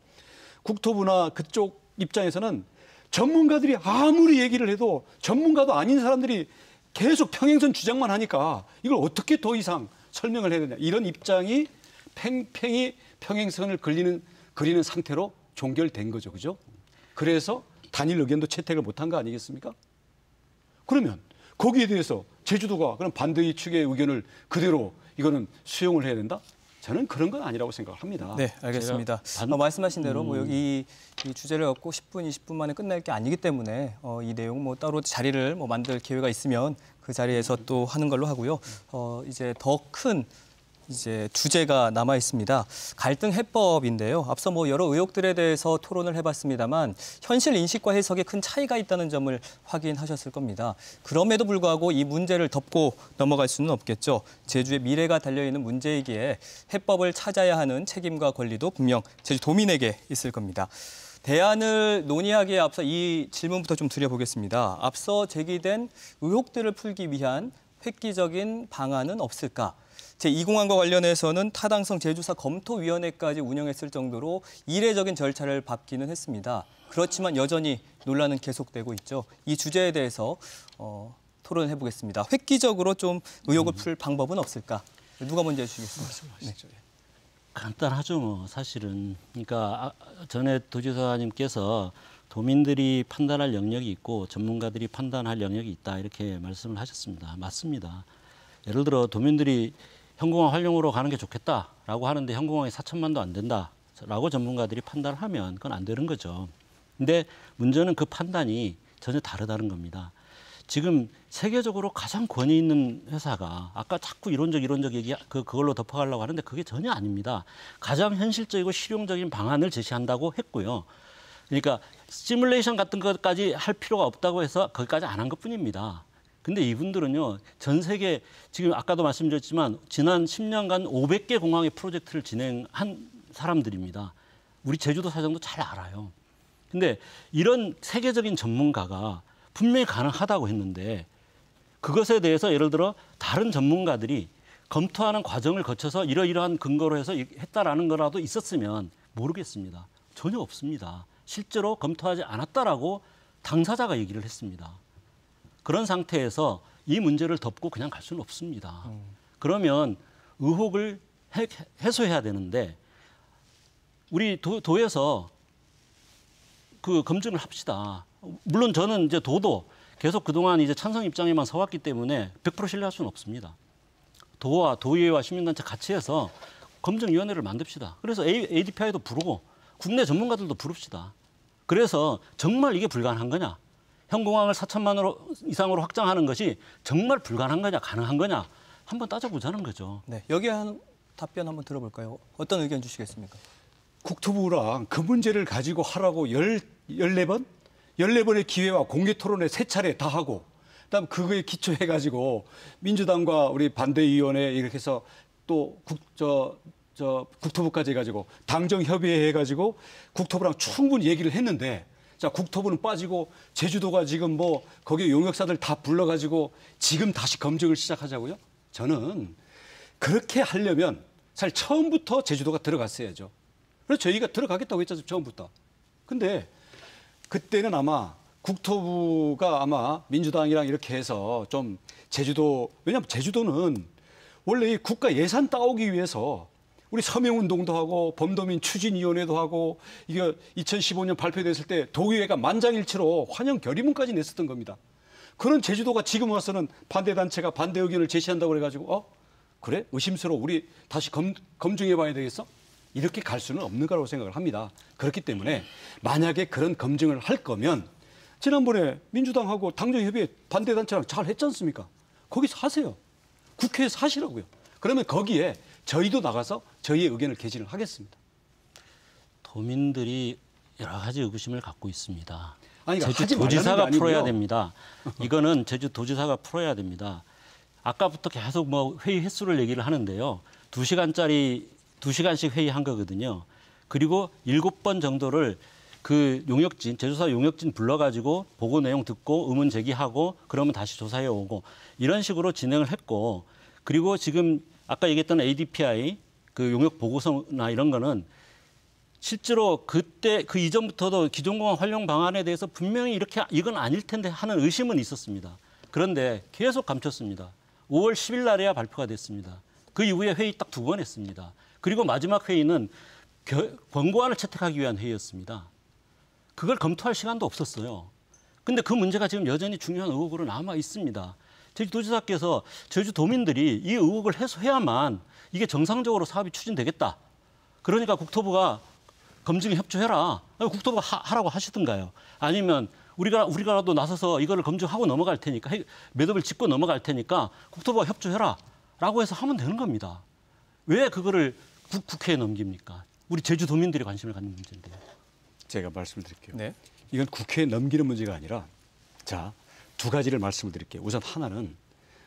국토부나 그쪽 입장에서는 전문가들이 아무리 얘기를 해도 전문가도 아닌 사람들이 계속 평행선 주장만 하니까 이걸 어떻게 더 이상 설명을 해야 되냐 이런 입장이 팽팽히 평행선을 그리는 그리는 상태로 종결된 거죠, 그죠? 그래서 단일 의견도 채택을 못한 거 아니겠습니까? 그러면 거기에 대해서 제주도가 그럼 반대의 측의 의견을 그대로 이거는 수용을 해야 된다? 저는 그런 건 아니라고 생각을 합니다. 네, 알겠습니다. 반- 어, 말씀하신 대로 뭐 여기 이 주제를 갖고 10분, 20분 만에 끝날 게 아니기 때문에 어, 이 내용 뭐 따로 자리를 뭐 만들 기회가 있으면 그 자리에서 또 하는 걸로 하고요. 어, 이제 더큰 이제 주제가 남아 있습니다. 갈등 해법인데요. 앞서 뭐 여러 의혹들에 대해서 토론을 해봤습니다만 현실 인식과 해석에 큰 차이가 있다는 점을 확인하셨을 겁니다. 그럼에도 불구하고 이 문제를 덮고 넘어갈 수는 없겠죠. 제주의 미래가 달려 있는 문제이기에 해법을 찾아야 하는 책임과 권리도 분명 제주 도민에게 있을 겁니다. 대안을 논의하기에 앞서 이 질문부터 좀 드려보겠습니다. 앞서 제기된 의혹들을 풀기 위한 획기적인 방안은 없을까? 제2공항과 관련해서는 타당성 제주사 검토위원회까지 운영했을 정도로 이례적인 절차를 밟기는 했습니다. 그렇지만 여전히 논란은 계속되고 있죠. 이 주제에 대해서 어, 토론해 보겠습니다. 획기적으로 좀 의혹을 풀 방법은 없을까? 누가 먼저 해주시겠습니까? 네. 간단하죠, 뭐 사실은. 그러니까 아, 전에 도지사님께서 도민들이 판단할 영역이 있고 전문가들이 판단할 영역이 있다 이렇게 말씀을 하셨습니다. 맞습니다. 예를 들어 도민들이 현공항 활용으로 가는 게 좋겠다라고 하는데 현공항이 4천만도 안 된다라고 전문가들이 판단을 하면 그건 안 되는 거죠. 근데 문제는 그 판단이 전혀 다르다는 겁니다. 지금 세계적으로 가장 권위 있는 회사가 아까 자꾸 이론적 이론적 얘기 그 그걸로 덮어가려고 하는데 그게 전혀 아닙니다. 가장 현실적이고 실용적인 방안을 제시한다고 했고요. 그러니까 시뮬레이션 같은 것까지 할 필요가 없다고 해서 거기까지 안 한 것뿐입니다. 근데 이분들은요, 전 세계, 지금 아까도 말씀드렸지만, 지난 10년간 500개 공항의 프로젝트를 진행한 사람들입니다. 우리 제주도 사정도 잘 알아요. 근데 이런 세계적인 전문가가 분명히 가능하다고 했는데, 그것에 대해서 예를 들어 다른 전문가들이 검토하는 과정을 거쳐서 이러이러한 근거로 해서 했다라는 거라도 있었으면 모르겠습니다. 전혀 없습니다. 실제로 검토하지 않았다라고 당사자가 얘기를 했습니다. 그런 상태에서 이 문제를 덮고 그냥 갈 수는 없습니다. 그러면 의혹을 해, 해소해야 되는데 우리 도, 도에서 그 검증을 합시다. 물론 저는 이제 도도 계속 그동안 이제 찬성 입장에만 서왔기 때문에 100% 신뢰할 수는 없습니다. 도와 도의회와 시민단체 같이 해서 검증위원회를 만듭시다. 그래서 ADPI도 부르고 국내 전문가들도 부릅시다. 그래서 정말 이게 불가능한 거냐? 현공항을 4천만으로 이상으로 확장하는 것이 정말 불가능한 거냐, 가능한 거냐? 한번 따져보자는 거죠. 네, 여기에 한 답변 한번 들어볼까요? 어떤 의견 주시겠습니까? 국토부랑 그 문제를 가지고 하라고 열, 14번? 14번의 기회와 공개 토론회 세 차례 다 하고, 그다음 그거에 기초해 가지고 민주당과 우리 반대위원회 이렇게 해서 또 국, 저, 저 국토부까지 해가지고 당정 협의회 해가지고 국토부랑 충분히 얘기를 했는데 자 국토부는 빠지고 제주도가 지금 뭐 거기 용역사들 다 불러가지고 지금 다시 검증을 시작하자고요? 저는 그렇게 하려면 사실 처음부터 제주도가 들어갔어야죠. 그래서 저희가 들어가겠다고 했잖아요 처음부터. 근데 그때는 아마 국토부가 아마 민주당이랑 이렇게 해서 좀 제주도 왜냐하면 제주도는 원래 이 국가 예산 따오기 위해서 우리 서명운동도 하고 범도민 추진위원회도 하고 이게 2015년 발표됐을 때 도의회가 만장일치로 환영 결의문까지 냈었던 겁니다. 그런 제주도가 지금 와서는 반대단체가 반대 의견을 제시한다고 그래가지고 어 그래 의심스러워 우리 다시 검, 검증해봐야 되겠어? 이렇게 갈 수는 없는 거라고 생각을 합니다. 그렇기 때문에 만약에 그런 검증을 할 거면 지난번에 민주당하고 당정협의회 반대단체랑 잘 했지 않습니까? 거기서 하세요. 국회에서 하시라고요. 그러면 거기에 저희도 나가서 저희의 의견을 개진을 하겠습니다. 도민들이 여러 가지 의구심을 갖고 있습니다. 아니, 그러니까 제주 도지사가 게 풀어야. 됩니다. 이거는 제주 도지사가 풀어야 됩니다. 아까부터 계속 뭐 회의 횟수를 얘기를 하는데요. 두 시간짜리 두 시간씩 회의한 거거든요. 그리고 일곱 번 정도를 그 용역진 제조사 용역진 불러가지고 보고 내용 듣고 의문 제기하고 그러면 다시 조사해 오고 이런 식으로 진행을 했고 그리고 지금 아까 얘기했던 ADPI 그 용역 보고서나 이런 거는 실제로 그때 그 이전부터도 기존 공항 활용 방안에 대해서 분명히 이렇게 이건 아닐 텐데 하는 의심은 있었습니다. 그런데 계속 감췄습니다. 5월 10일 날에야 발표가 됐습니다. 그 이후에 회의 딱 두 번 했습니다. 그리고 마지막 회의는 겨- 권고안을 채택하기 위한 회의였습니다. 그걸 검토할 시간도 없었어요. 근데 그 문제가 지금 여전히 중요한 의혹으로 남아 있습니다. 제주도지사께서 제주도민들이 이 의혹을 해소해야만 이게 정상적으로 사업이 추진되겠다. 그러니까 국토부가 검증에 협조해라. 국토부가 하, 라고 하시든가요. 아니면 우리가 우리가라도 나서서 이거를 검증하고 넘어갈 테니까 해- 매듭을 짚고 넘어갈 테니까 국토부가 협조해라라고 해서 하면 되는 겁니다. 왜 그거를 국, 국회에 넘깁니까? 우리 제주도민들이 관심을 갖는 문제인데요. 제가 말씀을 드릴게요. 네. 이건 국회에 넘기는 문제가 아니라 자 두 가지를 말씀을 드릴게요. 우선 하나는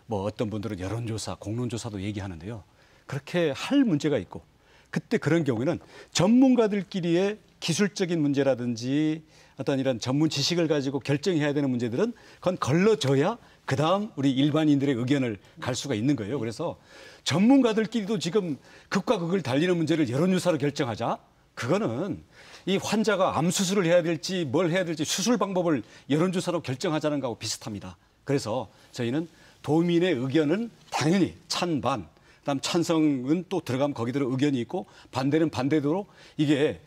뭐 어떤 분들은 여론조사, 공론조사도 얘기하는데요. 그렇게 할 문제가 있고 그때 그런 경우에는 전문가들끼리의 기술적인 문제라든지 어떤 이런 전문 지식을 가지고 결정해야 되는 문제들은 그건 걸러줘야 그 다음 우리 일반인들의 의견을 갈 수가 있는 거예요. 그래서 전문가들끼리도 지금 극과 극을 달리는 문제를 여론조사로 결정하자? 그거는 이 환자가 암 수술을 해야 될지 뭘 해야 될지 수술 방법을 여론조사로 결정하자는 거하고 비슷합니다. 그래서 저희는 도민의 의견은 당연히 찬반, 그다음 찬성은 또 들어가면 거기대로 의견이 있고 반대는 반대대로 이게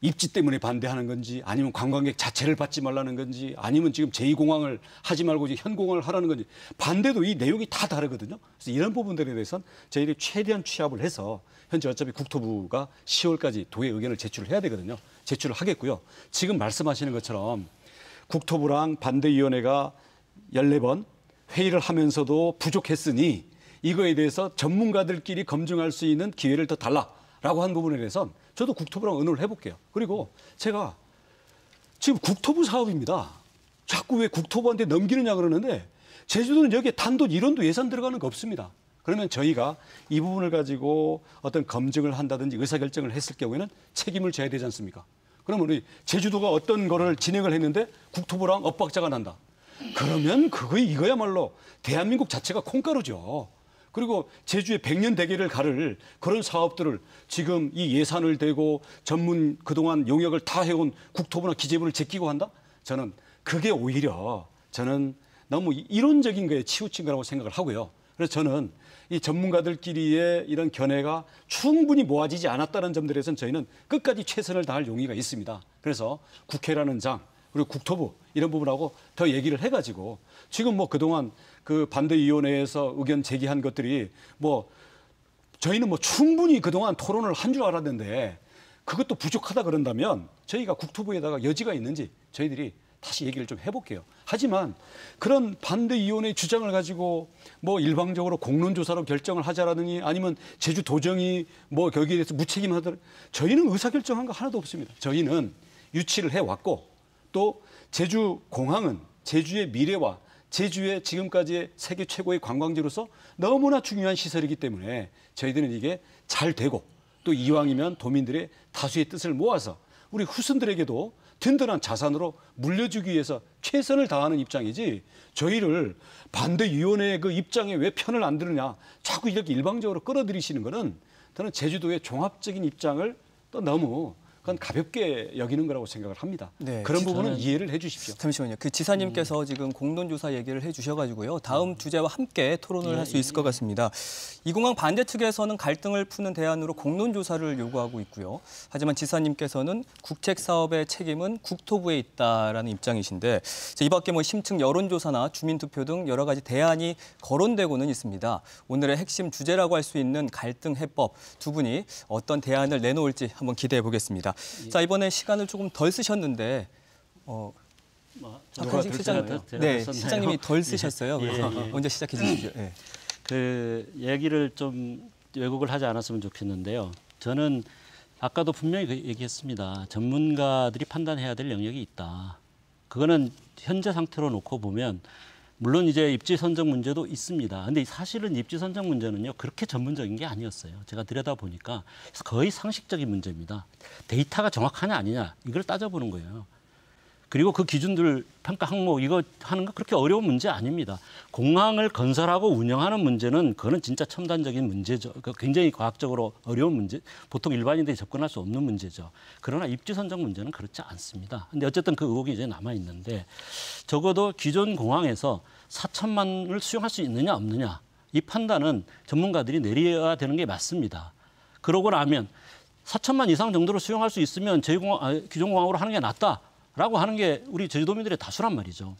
입지 때문에 반대하는 건지 아니면 관광객 자체를 받지 말라는 건지 아니면 지금 제2공항을 하지 말고 이제 현공항을 하라는 건지 반대도 이 내용이 다 다르거든요. 그래서 이런 부분들에 대해서는 저희들이 최대한 취합을 해서 현재 어차피 국토부가 10월까지 도의 의견을 제출을 해야 되거든요. 제출을 하겠고요. 지금 말씀하시는 것처럼 국토부랑 반대위원회가 14번 회의를 하면서도 부족했으니 이거에 대해서 전문가들끼리 검증할 수 있는 기회를 더 달라라고 한 부분에 대해서는 저도 국토부랑 의논을 해볼게요. 그리고 제가 지금 국토부 사업입니다. 자꾸 왜 국토부한테 넘기느냐 그러는데 제주도는 여기에 단돈 1원도 예산 들어가는 거 없습니다. 그러면 저희가 이 부분을 가지고 어떤 검증을 한다든지 의사결정을 했을 경우에는 책임을 져야 되지 않습니까? 그러면 우리 제주도가 어떤 거를 진행을 했는데 국토부랑 엇박자가 난다. 그러면 그거 이거야말로 대한민국 자체가 콩가루죠. 그리고 제주의 백년 대계를 가를 그런 사업들을 지금 이 예산을 대고 전문 그동안 용역을 다 해온 국토부나 기재부를 제끼고 한다? 저는 그게 오히려 저는 너무 이론적인 거에 치우친 거라고 생각을 하고요. 그래서 저는 이 전문가들끼리의 이런 견해가 충분히 모아지지 않았다는 점들에서는 저희는 끝까지 최선을 다할 용의가 있습니다. 그래서 국회라는 장, 그리고 국토부 이런 부분하고 더 얘기를 해가지고 지금 뭐 그동안 그 반대위원회에서 의견 제기한 것들이 뭐 저희는 뭐 충분히 그동안 토론을 한 줄 알았는데 그것도 부족하다 그런다면 저희가 국토부에다가 여지가 있는지 저희들이 다시 얘기를 좀 해볼게요. 하지만 그런 반대위원회 주장을 가지고 뭐 일방적으로 공론조사로 결정을 하자라느니 아니면 제주 도정이 뭐 거기에 대해서 무책임하더라. 저희는 의사결정한 거 하나도 없습니다. 저희는 유치를 해왔고 또 제주 공항은 제주의 미래와 제주의 지금까지의 세계 최고의 관광지로서 너무나 중요한 시설이기 때문에 저희들은 이게 잘 되고 또 이왕이면 도민들의 다수의 뜻을 모아서 우리 후손들에게도 든든한 자산으로 물려주기 위해서 최선을 다하는 입장이지 저희를 반대위원회의 그 입장에 왜 편을 안 들으냐 자꾸 이렇게 일방적으로 끌어들이시는 거는 저는 제주도의 종합적인 입장을 또 너무 그건 가볍게 여기는 거라고 생각을 합니다. 네, 그런 부분은 이해를 해 주십시오. 잠시만요. 그 지사님께서 지금 공론조사 얘기를 해주셔가지고요. 다음 주제와 함께 토론을 할수 있을 것 같습니다. 이 공항 반대 측에서는 갈등을 푸는 대안으로 공론조사를 요구하고 있고요. 하지만 지사님께서는 국책 사업의 책임은 국토부에 있다라는 입장이신데 자, 이 밖에 뭐 심층 여론조사나 주민투표 등 여러 가지 대안이 거론되고는 있습니다. 오늘의 핵심 주제라고 할 수 있는 갈등 해법 두 분이 어떤 대안을 내놓을지 한번 기대해 보겠습니다. 자 이번에 시간을 조금 덜 쓰셨는데 어, 뭐, 박한식 실장, 제가 네? 실장님이 덜 쓰셨어요. 예, 그래서 예, 예. 먼저 시작해 주십시오. 예. 그 얘기를 좀 왜곡을 하지 않았으면 좋겠는데요. 저는 아까도 분명히 그 얘기했습니다. 전문가들이 판단해야 될 영역이 있다. 그거는 현재 상태로 놓고 보면 물론 이제 입지 선정 문제도 있습니다. 근데 사실은 입지 선정 문제는요 그렇게 전문적인 게 아니었어요. 제가 들여다 보니까 거의 상식적인 문제입니다. 데이터가 정확하냐 아니냐 이걸 따져보는 거예요. 그리고 그 기준들 평가 항목 이거 하는 거 그렇게 어려운 문제 아닙니다. 공항을 건설하고 운영하는 문제는 그거는 진짜 첨단적인 문제죠. 그 굉장히 과학적으로 어려운 문제, 보통 일반인들이 접근할 수 없는 문제죠. 그러나 입지 선정 문제는 그렇지 않습니다. 근데 어쨌든 그 의혹이 이제 남아 있는데 적어도 기존 공항에서 4천만을 수용할 수 있느냐 없느냐 이 판단은 전문가들이 내려야 되는 게 맞습니다. 그러고 나면 4천만 이상 정도로 수용할 수 있으면 제공항, 아, 기존 공항으로 하는 게 낫다 라고 하는 게 우리 제주도민들의 다수란 말이죠.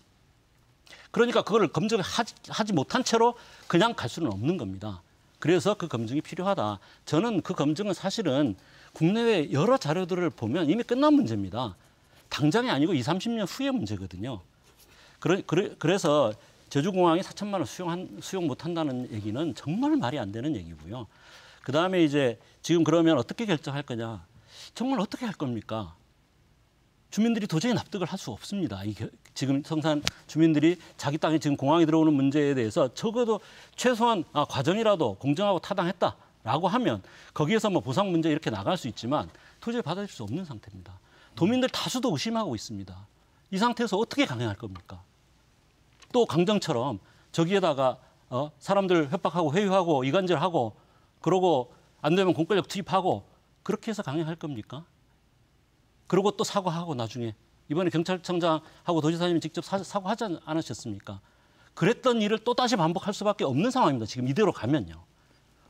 그러니까 그걸 검증을 하지, 하지 못한 채로 그냥 갈 수는 없는 겁니다. 그래서 그 검증이 필요하다. 저는 그 검증은 사실은 국내외 여러 자료들을 보면 이미 끝난 문제입니다. 당장이 아니고 20, 30년 후의 문제거든요. 그래, 그래, 그래서 제주공항이 4천만 원 수용한, 수용 못한다는 얘기는 정말 말이 안 되는 얘기고요. 그 다음에 이제 지금 그러면 어떻게 결정할 거냐. 정말 어떻게 할 겁니까? 주민들이 도저히 납득을 할 수 없습니다. 이 겨- 지금 성산 주민들이 자기 땅에 지금 공항이 들어오는 문제에 대해서 적어도 최소한 아, 과정이라도 공정하고 타당했다라고 하면 거기에서 뭐 보상 문제 이렇게 나갈 수 있지만 도저히 받아들일 수 없는 상태입니다. 도민들 다수도 의심하고 있습니다. 이 상태에서 어떻게 강행할 겁니까? 또 강정처럼 저기에다가 어, 사람들 협박하고 회유하고 이간질하고 그러고 안 되면 공권력 투입하고 그렇게 해서 강행할 겁니까? 그리고 또 사과하고 나중에 이번에 경찰청장하고 도지사님이 직접 사, 사과하지 않으셨습니까? 그랬던 일을 또 다시 반복할 수밖에 없는 상황입니다. 지금 이대로 가면요.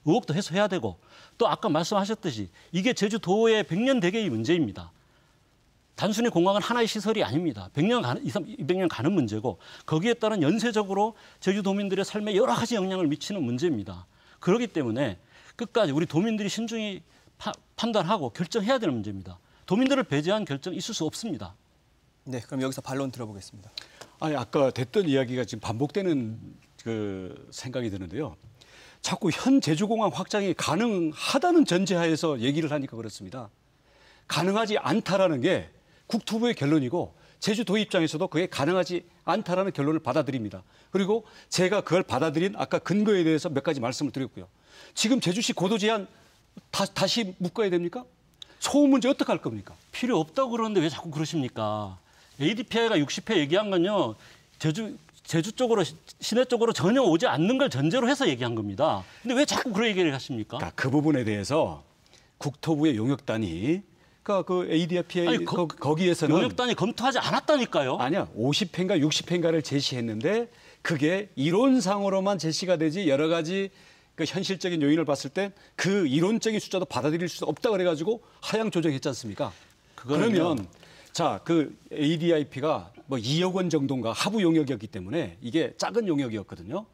의혹도 해소해야 되고 또 아까 말씀하셨듯이 이게 제주도의 백년 대계의 문제입니다. 단순히 공항은 하나의 시설이 아닙니다. 100년 가는, 200년 가는 문제고 거기에 따른 연쇄적으로 제주도민들의 삶에 여러 가지 영향을 미치는 문제입니다. 그렇기 때문에 끝까지 우리 도민들이 신중히 파- 판단하고 결정해야 되는 문제입니다. 도민들을 배제한 결정 있을 수 없습니다. 네, 그럼 여기서 반론 들어보겠습니다. 아니 아까 됐던 이야기가 지금 반복되는 그 생각이 드는데요. 자꾸 현 제주공항 확장이 가능하다는 전제하에서 얘기를 하니까 그렇습니다. 가능하지 않다라는 게 국토부의 결론이고 제주도 입장에서도 그게 가능하지 않다라는 결론을 받아들입니다. 그리고 제가 그걸 받아들인 아까 근거에 대해서 몇 가지 말씀을 드렸고요. 지금 제주시 고도 제한 다, 다시 묶어야 됩니까? 소음 문제 어떻게 할 겁니까? 필요 없다고 그러는데 왜 자꾸 그러십니까? ADPI가 60회 얘기한 건요. 제주 제주 쪽으로 시- 시내 쪽으로 전혀 오지 않는 걸 전제로 해서 얘기한 겁니다. 근데 왜 자꾸 그런 얘기를 하십니까? 그러니까 그 부분에 대해서 국토부의 용역단이 그러니까 그 ADPI 아니, 거- 거, 기에서는 용역단이 검토하지 않았다니까요. 아니야 50회인가 60회인가를 제시했는데 그게 이론상으로만 제시가 되지 여러 가지 그 현실적인 요인을 봤을 때 그 이론적인 숫자도 받아들일 수 없다 그래가지고 하향 조정했지 않습니까? 그거는요. 그러면 자, 그 ADIP가 뭐 2억 원 정도인가 하부 용역이었기 때문에 이게 작은 용역이었거든요.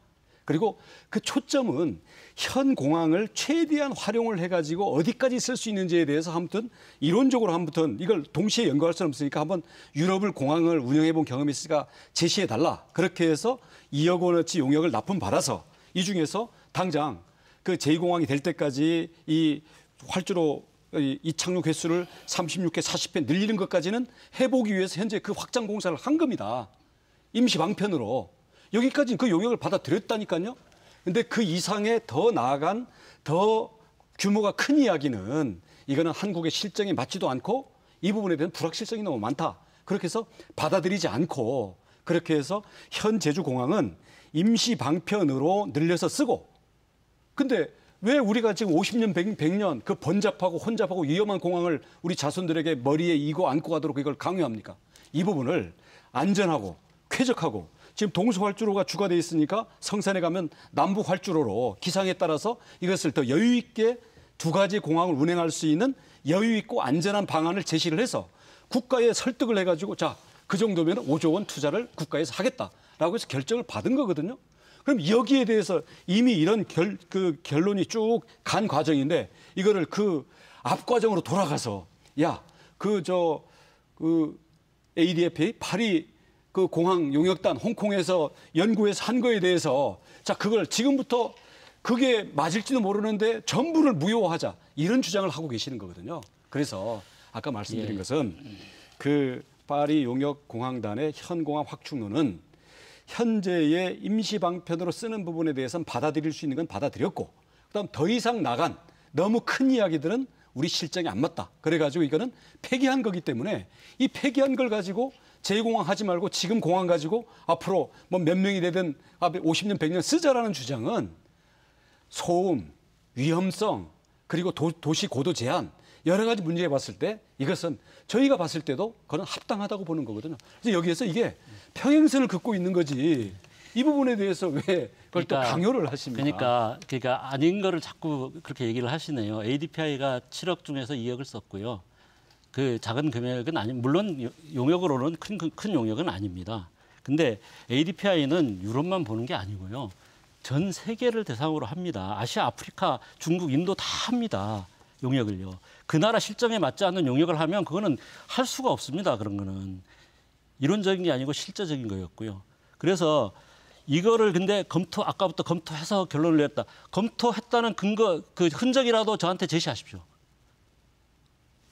그리고 그 초점은 현 공항을 최대한 활용을 해가지고 어디까지 쓸 수 있는지에 대해서 아무튼 이론적으로 아무튼 이걸 동시에 연구할 수는 없으니까 한번 유럽을 공항을 운영해 본 경험이 있으니까 제시해 달라. 그렇게 해서 2억 원어치 용역을 납품 받아서 이 중에서 당장 그 제2공항이 될 때까지 이 활주로 이, 이 착륙 횟수를 36회, 40회 늘리는 것까지는 해보기 위해서 현재 그 확장 공사를 한 겁니다. 임시 방편으로. 여기까지 그 용역을 받아들였다니까요. 근데 그 이상의 더 나아간 더 규모가 큰 이야기는 이거는 한국의 실정에 맞지도 않고 이 부분에 대한 불확실성이 너무 많다. 그렇게 해서 받아들이지 않고 그렇게 해서 현 제주공항은 임시 방편으로 늘려서 쓰고 근데 왜 우리가 지금 50년, 100, 년그 번잡하고 혼잡하고 위험한 공항을 우리 자손들에게 머리에 이고 안고 가도록 이걸 강요합니까? 이 부분을 안전하고 쾌적하고 지금 동서활주로가 주가돼 있으니까 성산에 가면 남북활주로로 기상에 따라서 이것을 더 여유 있게 두 가지 공항을 운행할 수 있는 여유 있고 안전한 방안을 제시를 해서 국가에 설득을 해가지고 자 그 정도면 5조 원 투자를 국가에서 하겠다라고 해서 결정을 받은 거거든요. 그럼 여기에 대해서 이미 이런 결, 그 결론이 쭉 간 과정인데 이거를 그 앞 과정으로 돌아가서 야 그저그 ADFA 파리 그 공항 용역단 홍콩에서 연구해서 한 거에 대해서 자 그걸 지금부터 그게 맞을지도 모르는데 전부를 무효화하자 이런 주장을 하고 계시는 거거든요. 그래서 아까 말씀드린 예. 것은 그 파리 용역 공항단의 현 공항 확충론은 현재의 임시 방편으로 쓰는 부분에 대해서는 받아들일 수 있는 건 받아들였고 그다음 더 이상 나간 너무 큰 이야기들은 우리 실정에 안 맞다. 그래가지고 이거는 폐기한 거기 때문에 이 폐기한 걸 가지고 제2공항 하지 말고 지금 공항 가지고 앞으로 뭐 몇 명이 되든 앞에 50년, 100년 쓰자라는 주장은 소음, 위험성, 그리고 도, 시 고도 제한 여러 가지 문제에 봤을 때 이것은 저희가 봤을 때도 그건 합당하다고 보는 거거든요. 그래서 여기에서 이게 평행선을 긋고 있는 거지. 이 부분에 대해서 왜 그걸 또 강요를 하십니까? 그러니까 그러니까 아닌 거를 자꾸 그렇게 얘기를 하시네요. ADPI가 7억 중에서 2억을 썼고요. 그 작은 금액은 아니 물론 요- 용역으로는 큰, 큰- 큰 용역은 아닙니다. 근데 ADPI는 유럽만 보는 게 아니고요. 전 세계를 대상으로 합니다. 아시아, 아프리카, 중국, 인도 다 합니다. 용역을요. 그 나라 실정에 맞지 않는 용역을 하면 그거는 할 수가 없습니다. 그런 거는. 이론적인 게 아니고 실제적인 거였고요. 그래서 이거를 근데 검토 아까부터 검토해서 결론을 냈다. 검토했다는 근거 그 흔적이라도 저한테 제시하십시오.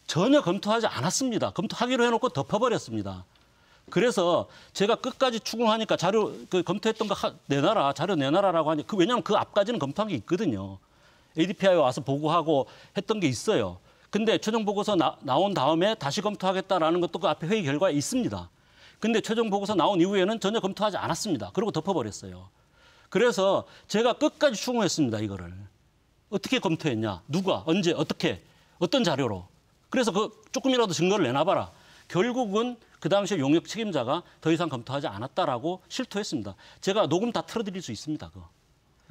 전혀 검토하지 않았습니다. 검토하기로 해놓고 덮어버렸습니다. 그래서 제가 끝까지 추궁하니까 자료 그 검토했던 거 하- 내놔라 자료 내놔라라고 하니 그 왜냐하면 그 앞까지는 검토한 게 있거든요. ADPI 와서 보고하고 했던 게 있어요. 근데 최종 보고서 나, 나온 다음에 다시 검토하겠다라는 것도 그 앞에 회의 결과에 있습니다. 근데 최종 보고서 나온 이후에는 전혀 검토하지 않았습니다. 그리고 덮어버렸어요. 그래서 제가 끝까지 추궁했습니다. 이거를 어떻게 검토했냐, 누가, 언제, 어떻게, 어떤 자료로. 그래서 그 조금이라도 증거를 내놔봐라. 결국은 그 당시에 용역 책임자가 더 이상 검토하지 않았다라고 실토했습니다. 제가 녹음 다 틀어드릴 수 있습니다. 그거.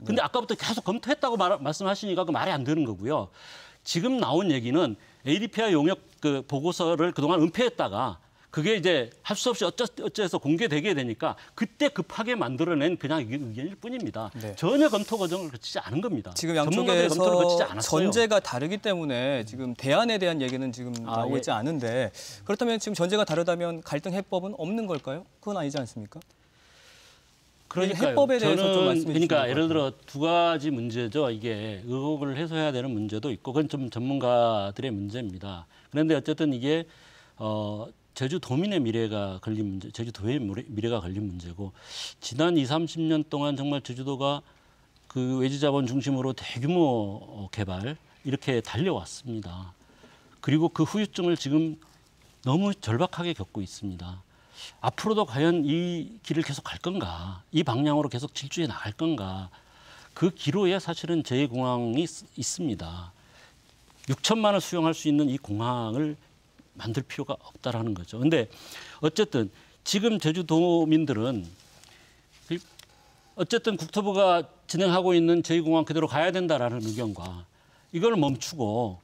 근데 아까부터 계속 검토했다고 말, 말씀하시니까 그 말이 안 되는 거고요. 지금 나온 얘기는 ADPI 용역 그 보고서를 그동안 은폐했다가 그게 이제 할 수 없이 어쩌, 어째서 공개되게 되니까 그때 급하게 만들어낸 그냥 의- 의견일 뿐입니다. 네. 전혀 검토 과정을 거치지 않은 겁니다. 지금 전문가들의 검토를 거치지 양쪽에서 않았어요. 전제가 다르기 때문에 지금 대안에 대한 얘기는 지금 아, 나오고 예. 있지 않은데 그렇다면 지금 전제가 다르다면 갈등 해법은 없는 걸까요? 그건 아니지 않습니까? 그러니까요. 해법에 대해서 좀 말씀해 그러니까 예를 들어 두 가지 문제죠. 이게 의혹을 해소해야 되는 문제도 있고 그건 좀 전문가들의 문제입니다. 그런데 어쨌든 이게 어 제주 도민의 미래가 걸린 문제, 제주도의 미래- 미래가 걸린 문제고 지난 2, 30년 동안 정말 제주도가 그 외지 자본 중심으로 대규모 어, 개발 이렇게 달려왔습니다. 그리고 그 후유증을 지금 너무 절박하게 겪고 있습니다. 앞으로도 과연 이 길을 계속 갈 건가? 이 방향으로 계속 질주해 나갈 건가? 그 기로에 사실은 제2공항이 있- 있습니다. 6천만을 수용할 수 있는 이 공항을 만들 필요가 없다라는 거죠. 근데 어쨌든 지금 제주도민들은 그 어쨌든 국토부가 진행하고 있는 제2공항 그대로 가야 된다라는 의견과 이걸 멈추고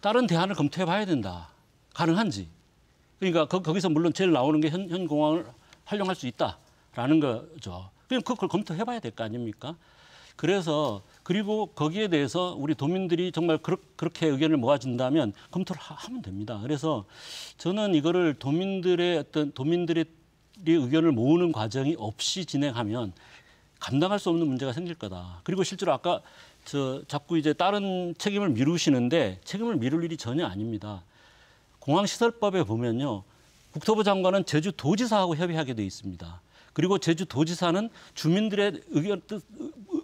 다른 대안을 검토해 봐야 된다. 가능한지. 그러니까 거, 거기서 물론 제일 나오는 게 현, 현 공항을 활용할 수 있다라는 거죠. 그럼 그걸 검토해 봐야 될 거 아닙니까? 그래서 그리고 거기에 대해서 우리 도민들이 정말 그렇, 그렇게 의견을 모아준다면 검토를 하, 하면 됩니다. 그래서 저는 이거를 도민들의 어떤 도민들의 의견을 모으는 과정이 없이 진행하면 감당할 수 없는 문제가 생길 거다. 그리고 실제로 아까 저 자꾸 이제 다른 책임을 미루시는데 책임을 미룰 일이 전혀 아닙니다. 공항시설법에 보면요. 국토부 장관은 제주도지사하고 협의하게 돼 있습니다. 그리고 제주도지사는 주민들의 의견, 뜻,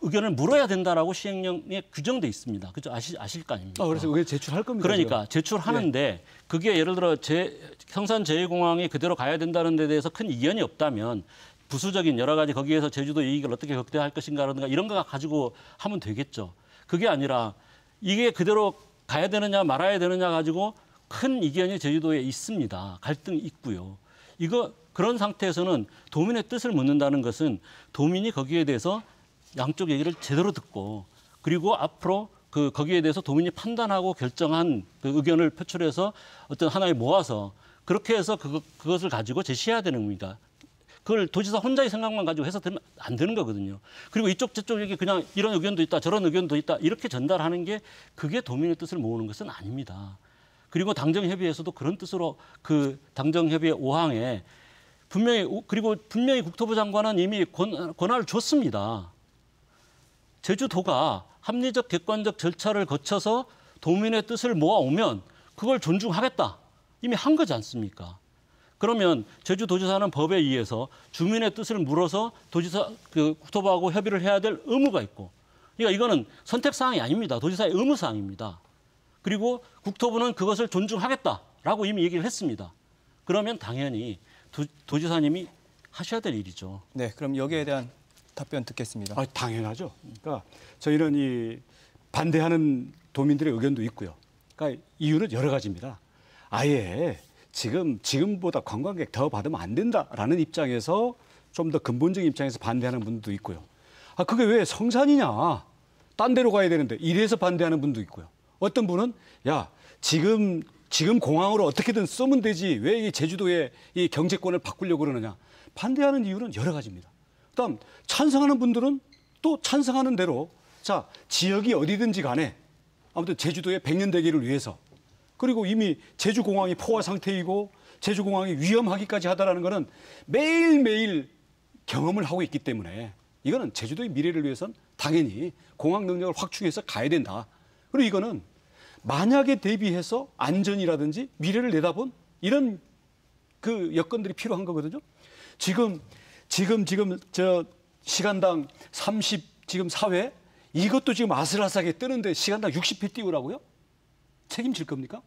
의견을 물어야 된다라고 시행령에 규정돼 있습니다. 그죠? 아시, 아실 거 아닙니까? 아, 그래서 왜 제출할 겁니다. 그러니까 제출하는데 그게 예를 들어 제 성산 제2공항이 그대로 가야 된다는 데 대해서 큰 이견이 없다면 부수적인 여러 가지 거기에서 제주도 이익을 어떻게 극대화할 것인가라든가 이런 거 가지고 하면 되겠죠. 그게 아니라 이게 그대로 가야 되느냐 말아야 되느냐 가지고 큰 이견이 제주도에 있습니다. 갈등이 있고요. 이거 그런 상태에서는 도민의 뜻을 묻는다는 것은 도민이 거기에 대해서 양쪽 얘기를 제대로 듣고 그리고 앞으로 그 거기에 대해서 도민이 판단하고 결정한 그 의견을 표출해서 어떤 하나에 모아서 그렇게 해서 그것, 그것을 가지고 제시해야 되는 겁니다. 그걸 도지사 혼자의 생각만 가지고 해서 되면 안 되는 거거든요. 그리고 이쪽 저쪽 얘기 그냥 이런 의견도 있다 저런 의견도 있다 이렇게 전달하는 게 그게 도민의 뜻을 모으는 것은 아닙니다. 그리고 당정협의에서도 그런 뜻으로 그 당정협의 5항에 분명히 그리고 분명히 국토부 장관은 이미 권, 권한을 줬습니다. 제주도가 합리적 객관적 절차를 거쳐서 도민의 뜻을 모아오면 그걸 존중하겠다. 이미 한 거지 않습니까? 그러면 제주도지사는 법에 의해서 주민의 뜻을 물어서 도지사 그 국토부하고 협의를 해야 될 의무가 있고 그러니까 이거는 선택 사항이 아닙니다. 도지사의 의무 사항입니다. 그리고 국토부는 그것을 존중하겠다라고 이미 얘기를 했습니다. 그러면 당연히 도, 도지사님이 하셔야 될 일이죠. 네, 그럼 여기에 대한 답변 듣겠습니다. 아, 당연하죠. 그러니까 저희는 이 반대하는 도민들의 의견도 있고요. 그러니까 이유는 여러 가지입니다. 아예 지금 지금보다 관광객 더 받으면 안 된다라는 입장에서 좀 더 근본적인 입장에서 반대하는 분도 있고요. 아 그게 왜 성산이냐? 딴 데로 가야 되는데 이래서 반대하는 분도 있고요. 어떤 분은 야 지금 지금 공항으로 어떻게든 쓰면 되지 왜 이 제주도의 이 경제권을 바꾸려고 그러느냐? 반대하는 이유는 여러 가지입니다. 그다음 찬성하는 분들은 또 찬성하는 대로 자 지역이 어디든지 간에 아무튼 제주도의 백년대계를 위해서 그리고 이미 제주공항이 포화 상태이고 제주공항이 위험하기까지 하다라는 것은 매일매일 경험을 하고 있기 때문에 이거는 제주도의 미래를 위해서는 당연히 공항 능력을 확충해서 가야 된다. 그리고 이거는 만약에 대비해서 안전이라든지 미래를 내다본 이런 그 여건들이 필요한 거거든요. 지금 지금 지금 저 시간당 30 지금 사회 이것도 지금 아슬아슬하게 뜨는데 시간당 60회 띄우라고요? 책임질 겁니까?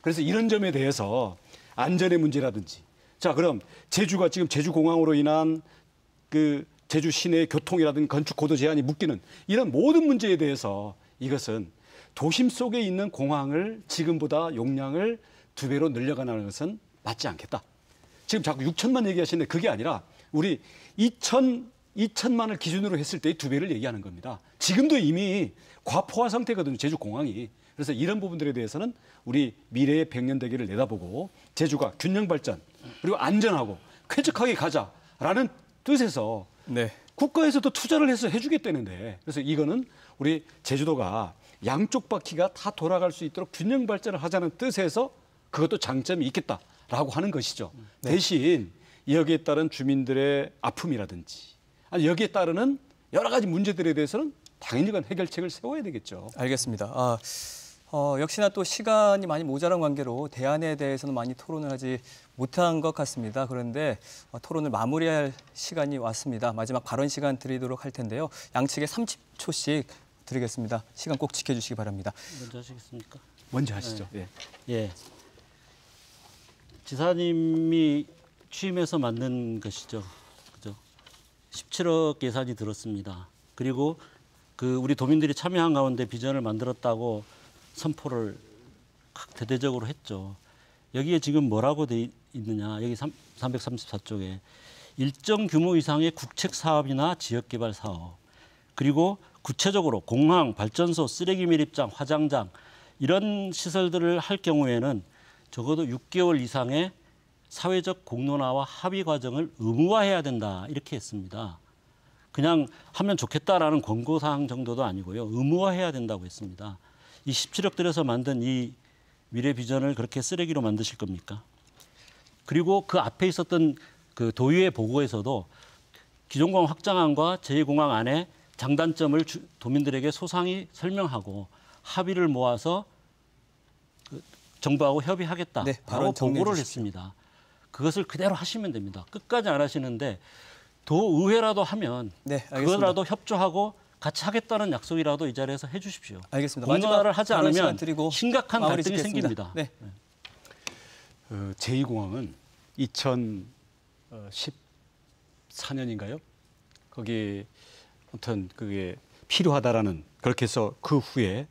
그래서 이런 점에 대해서 안전의 문제라든지 자 그럼 제주가 지금 제주 공항으로 인한 그 제주 시내 교통이라든지 건축 고도 제한이 묶이는 이런 모든 문제에 대해서 이것은 도심 속에 있는 공항을 지금보다 용량을 두 배로 늘려가는 것은 맞지 않겠다. 지금 자꾸 6천만 얘기하시는데 그게 아니라 우리 2천 2천만을 기준으로 했을 때 두 배를 얘기하는 겁니다. 지금도 이미 과포화 상태거든요. 제주 공항이. 그래서 이런 부분들에 대해서는 우리 미래의 백년 대계를 내다보고 제주가 균형 발전 그리고 안전하고 쾌적하게 가자라는 뜻에서 네. 국가에서도 투자를 해서 해주겠다는데 그래서 이거는 우리 제주도가 양쪽 바퀴가 다 돌아갈 수 있도록 균형 발전을 하자는 뜻에서 그것도 장점이 있겠다라고 하는 것이죠. 대신 여기에 따른 주민들의 아픔이라든지 아니 여기에 따르는 여러 가지 문제들에 대해서는 당연히 건 해결책을 세워야 되겠죠. 알겠습니다. 아, 어, 역시나 또 시간이 많이 모자란 관계로 대안에 대해서는 많이 토론을 하지 못한 것 같습니다. 그런데 어, 토론을 마무리할 시간이 왔습니다. 마지막 발언 시간 드리도록 할 텐데요. 양측에 30초씩 드리겠습니다. 시간 꼭 지켜주시기 바랍니다. 먼저 하시겠습니까? 먼저 하시죠. 예. 예. 지사님이 취임해서 만든 것이죠. 그죠? 17억 예산이 들었습니다. 그리고 그 우리 도민들이 참여한 가운데 비전을 만들었다고 선포를 각 대대적으로 했죠. 여기에 지금 뭐라고 돼 있느냐? 여기 334쪽에 일정 규모 이상의 국책 사업이나 지역 개발 사업 그리고 구체적으로 공항, 발전소, 쓰레기 밀입장, 화장장 이런 시설들을 할 경우에는 적어도 6개월 이상의 사회적 공론화와 합의 과정을 의무화해야 된다 이렇게 했습니다. 그냥 하면 좋겠다라는 권고사항 정도도 아니고요. 의무화해야 된다고 했습니다. 이 17억 들여서 만든 이 미래 비전을 그렇게 쓰레기로 만드실 겁니까? 그리고 그 앞에 있었던 그 도의회 보고에서도 기존공항 확장안과 제2공항 안에 장단점을 주- 도민들에게 소상히 설명하고 합의를 모아서 그 정부하고 협의하겠다라고 네, 보고를. 했습니다. 그것을 그대로 하시면 됩니다. 끝까지 안 하시는데 도의회라도 하면 네. 그거라도 협조하고 같이 하겠다는 약속이라도 이 자리에서 해주십시오. 알겠습니다. 공론화를 하지 않으면 드리고 심각한 갈등이 짓겠습니다. 생깁니다. 네. 어, 제2공항은 2014년인가요? 거기 아무튼 그게 필요하다라는 그렇게 해서 그 후에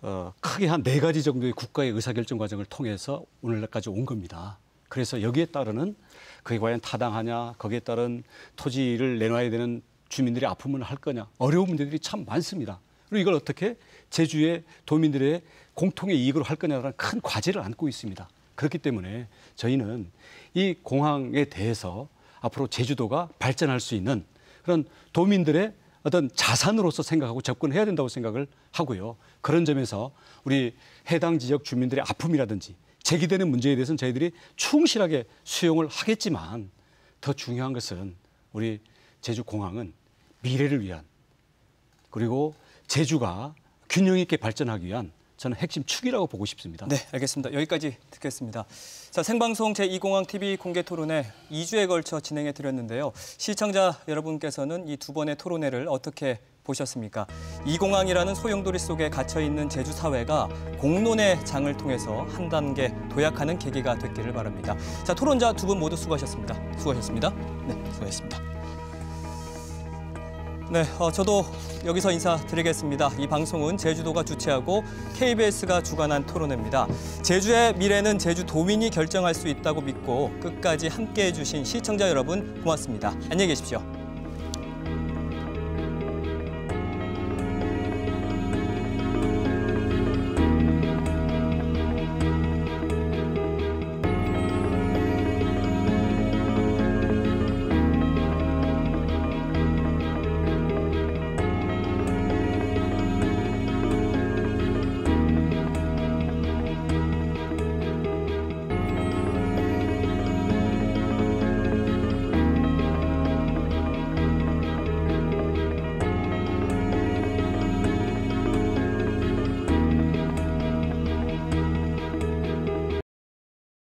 어, 크게 한 네 가지 정도의 국가의 의사결정 과정을 통해서 오늘날까지 온 겁니다. 그래서 여기에 따르는 그게 과연 타당하냐, 거기에 따른 토지를 내놔야 되는 주민들의 아픔을 할 거냐, 어려운 문제들이 참 많습니다. 그리고 이걸 어떻게 제주의 도민들의 공통의 이익으로 할 거냐라는 큰 과제를 안고 있습니다. 그렇기 때문에 저희는 이 공항에 대해서 앞으로 제주도가 발전할 수 있는 그런 도민들의 어떤 자산으로서 생각하고 접근해야 된다고 생각을 하고요. 그런 점에서 우리 해당 지역 주민들의 아픔이라든지 제기되는 문제에 대해서는 저희들이 충실하게 수용을 하겠지만 더 중요한 것은 우리 제주 공항은 미래를 위한 그리고 제주가 균형 있게 발전하기 위한 저는 핵심 축이라고 보고 싶습니다. 네, 알겠습니다. 여기까지 듣겠습니다. 자, 생방송 제2공항 TV 공개 토론회 2주에 걸쳐 진행해 드렸는데요. 시청자 여러분께서는 이 두 번의 토론회를 어떻게 보셨습니까? 이 공항이라는 소용돌이 속에 갇혀 있는 제주 사회가 공론의 장을 통해서 한 단계 도약하는 계기가 됐기를 바랍니다. 자, 토론자 두 분 모두 수고하셨습니다. 수고하셨습니다. 네, 수고하셨습니다. 네, 어, 저도 여기서 인사드리겠습니다. 이 방송은 제주도가 주최하고 KBS가 주관한 토론회입니다. 제주의 미래는 제주도민이 결정할 수 있다고 믿고 끝까지 함께해 주신 시청자 여러분 고맙습니다. 안녕히 계십시오.